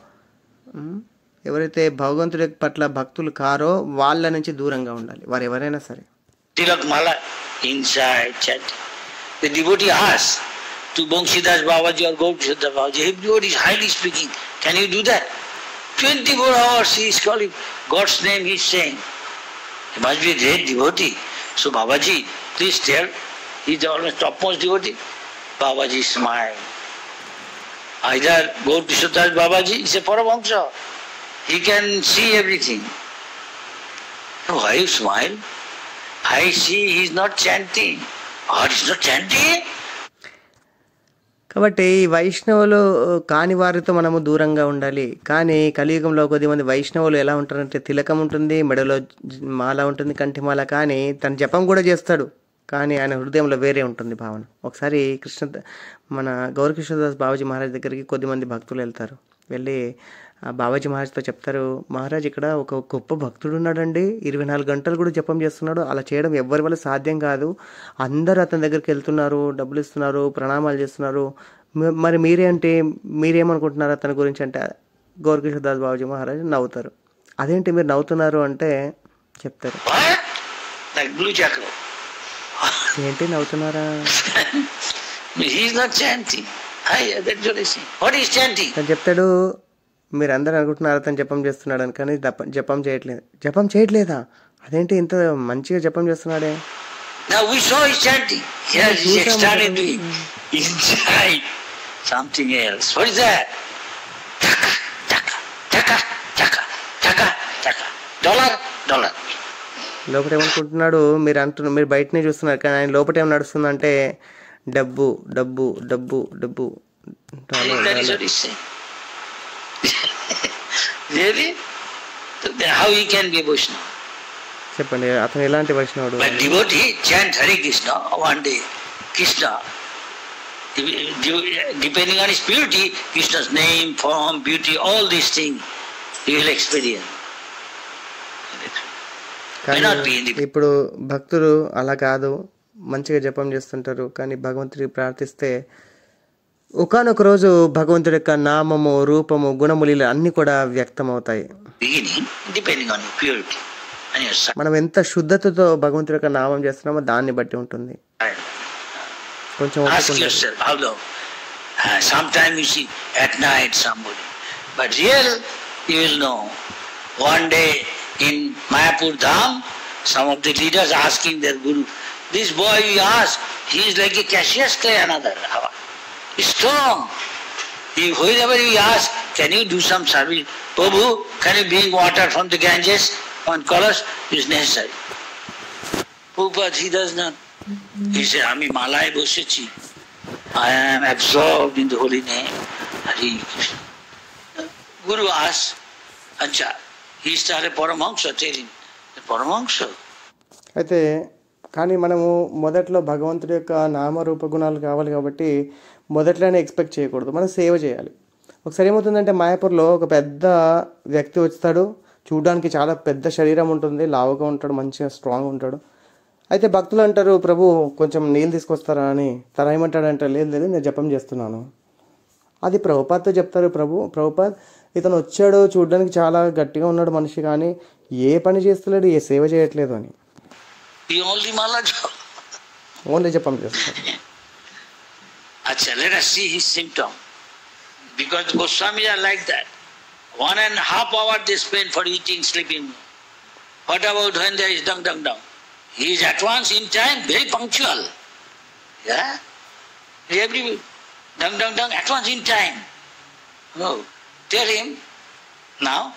S2: ఎవరైతే భగవంతుడి పట్ల భక్తులు కారో వాళ్ళ నుంచి దూరంగా ఉండాలి వారు ఎవరైనా సరే.
S1: Tilak Mala to Bangsidas Babaji or Gaurkishadar Babaji, devotee is highly speaking, can you do that? 24 hours he is calling God's name he is saying. He must be a great devotee. So Babaji, please tell, he is the almost topmost devotee. Babaji smiled. Either Gaurkishadar Babaji is a Paramahamsa. He can see everything. Why you smile? I see he is not chanting. God is not chanting.
S2: కాబట్టి ఈ వైష్ణవులు కాని వారితో మనము దూరంగా ఉండాలి. కానీ కలియుగంలో కొద్దిమంది వైష్ణవులు ఎలా ఉంటారంటే తిలకం ఉంటుంది మెడలో మాల ఉంటుంది కంటిమాల. కానీ తన జపం కూడా చేస్తాడు. కానీ ఆయన హృదయంలో వేరే ఉంటుంది భావన. ఒకసారి కృష్ణ మన గౌరకృష్ణదాస్ బాబాజీ మహారాజ్ దగ్గరికి కొద్దిమంది భక్తులు వెళ్తారు. వెళ్ళి బాబాజీ మహారాజ్తో చెప్తారు మహారాజ్ ఇక్కడ ఒక గొప్ప భక్తుడు ఉన్నాడండి. ఇరవై నాలుగు గంటలు కూడా జపం చేస్తున్నాడు. అలా చేయడం ఎవరి వల్ల సాధ్యం కాదు. అందరూ అతని దగ్గరికి వెళ్తున్నారు డబ్బులు ఇస్తున్నారు ప్రణామాలు చేస్తున్నారు. మరి మీరే అంటే మీరేమనుకుంటున్నారు అతని గురించి? అంటే గౌరకిషోర్ దాస్ బాబాజీ మహారాజ్ నవ్వుతారు. అదేంటి మీరు నవ్వుతున్నారు అంటే చెప్తారు. ఏంటి నవ్వుతున్నారా? చెప్తాడు మీరు అందరూ అనుకుంటున్నారు అతను జపం చేస్తున్నాడు అని కానీ జప- జపం చేయట్లేదు. జపం చేయట్లేదా? అదేంటి ఇంత మంచిగా జపం చేస్తున్నాడే. లోపల ఏమనుకుంటున్నాడు? మీరు అంటున్నారు మీరు బయటనే చూస్తున్నారు కానీ ఆయన లోపల ఏం నడుస్తుందంటే డబ్బు డబ్బు డబ్బు డబ్బు. Dollar,
S1: that is
S2: dollar.
S1: what he's saying. How you can
S2: చెప్పండి అతను ఎలాంటి వైష్ణవుడు?
S1: Hari Krishna వాంటి Krishna depending on is beauty Krishna's name form beauty all these thing experience
S2: ఇప్పుడు భక్తులు అలా కాదు మంచిగా జపం చేస్తుంటారు కానీ భగవంతుడికి ప్రార్థిస్తే ఒకనొక రోజు భగవంతుడి యొక్క నామము రూపము గుణములు ఇలా అన్ని కూడా వ్యక్తం అవుతాయి
S1: beginning, depending on your purity and your
S2: మనం ఎంత శుద్ధతతో భగవంతుడి యొక్క నామం చేస్తున్నామో దాన్ని బట్టి ఉంటుంది. కొంచెం.
S1: Uh, Mayapur Dham, some of the leaders asking their guru, this boy we ask, strong. If whoever you ask, can you do some service? Prabhu, can you bring water from the Ganges on colors? is necessary. Prabhupada, he does not. He said, Ami Malai Bosechi. I am absorbed in the holy name. Hari Krishna. Guru asked, Acha, he started Paramahansa telling, Paramahansa.
S2: అయితే కానీ మనము మొదట్లో భగవంతుడి యొక్క నామరూప గుణాలు కావాలి కాబట్టి మొదట్లోనే ఎక్స్పెక్ట్ చేయకూడదు. మనం సేవ చేయాలి. ఒకసారి ఏమవుతుందంటే మాయాపూర్లో ఒక పెద్ద వ్యక్తి వస్తాడు చూడడానికి చాలా పెద్ద శరీరం ఉంటుంది. లావుగా ఉంటాడు మంచిగా స్ట్రాంగ్ ఉంటాడు. అయితే భక్తులు అంటారు ప్రభు కొంచెం నీళ్ళు తీసుకొస్తారా? అని. తన ఏమంటాడంటే లేదు లేదు నేను జపం చేస్తున్నాను. అది ప్రభుపాద్తో చెప్తారు ప్రభు. ప్రభుపాద్ ఇతను వచ్చాడు చూడడానికి చాలా గట్టిగా ఉన్నాడు మనిషి కానీ ఏ పని చేస్తలేడు ఏ సేవ చేయట్లేదు అని. ఓన్లీ జపం చేస్తాడు.
S1: Acha, let us see his symptom. Because the Goswamis are like that. One and a half hour they spend for eating, sleeping. What about when there is dung, dung, dung? He is at once in time, very punctual. Yeah? Every dung, dung, dung, at once in time. No. Tell him now,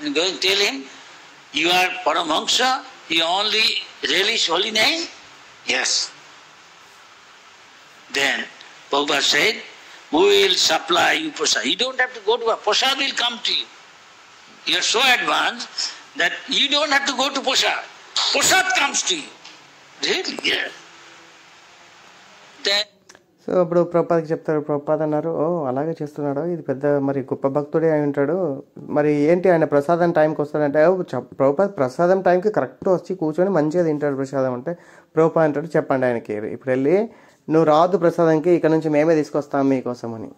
S1: and go and tell him, you are Paramahansa, you only relish holy name? Yes. Then Prabhupada said, we will supply you prasad. You don't have to go to a prasad will come to you. You are so advanced that you don't have to go to prasad. Prasad comes to you. Really? Yeah. Then
S2: so అప్పుడు ప్రభుపాదకి చెప్తారు ప్రభుపాద్ అన్నారు ఓ అలాగే చేస్తున్నాడు ఇది పెద్ద మరి గొప్ప భక్తుడే అయి ఉంటాడు మరి ఏంటి ఆయన ప్రసాదం టైంకి వస్తాడంటే "ఓ, చెప్- ప్రభుపాద్ ప్రసాదం టైంకి కరెక్ట్ వచ్చి కూర్చొని మంచిగా తింటాడు ప్రసాదం అంటే ప్రభుపాద్ అంటాడు చెప్పండి ఆయనకి ఇప్పుడు వెళ్ళి నువ్వు రాదు ప్రసాదంకి ఇక్కడ నుంచి మేమే తీసుకొస్తాం
S1: మీకోసం అని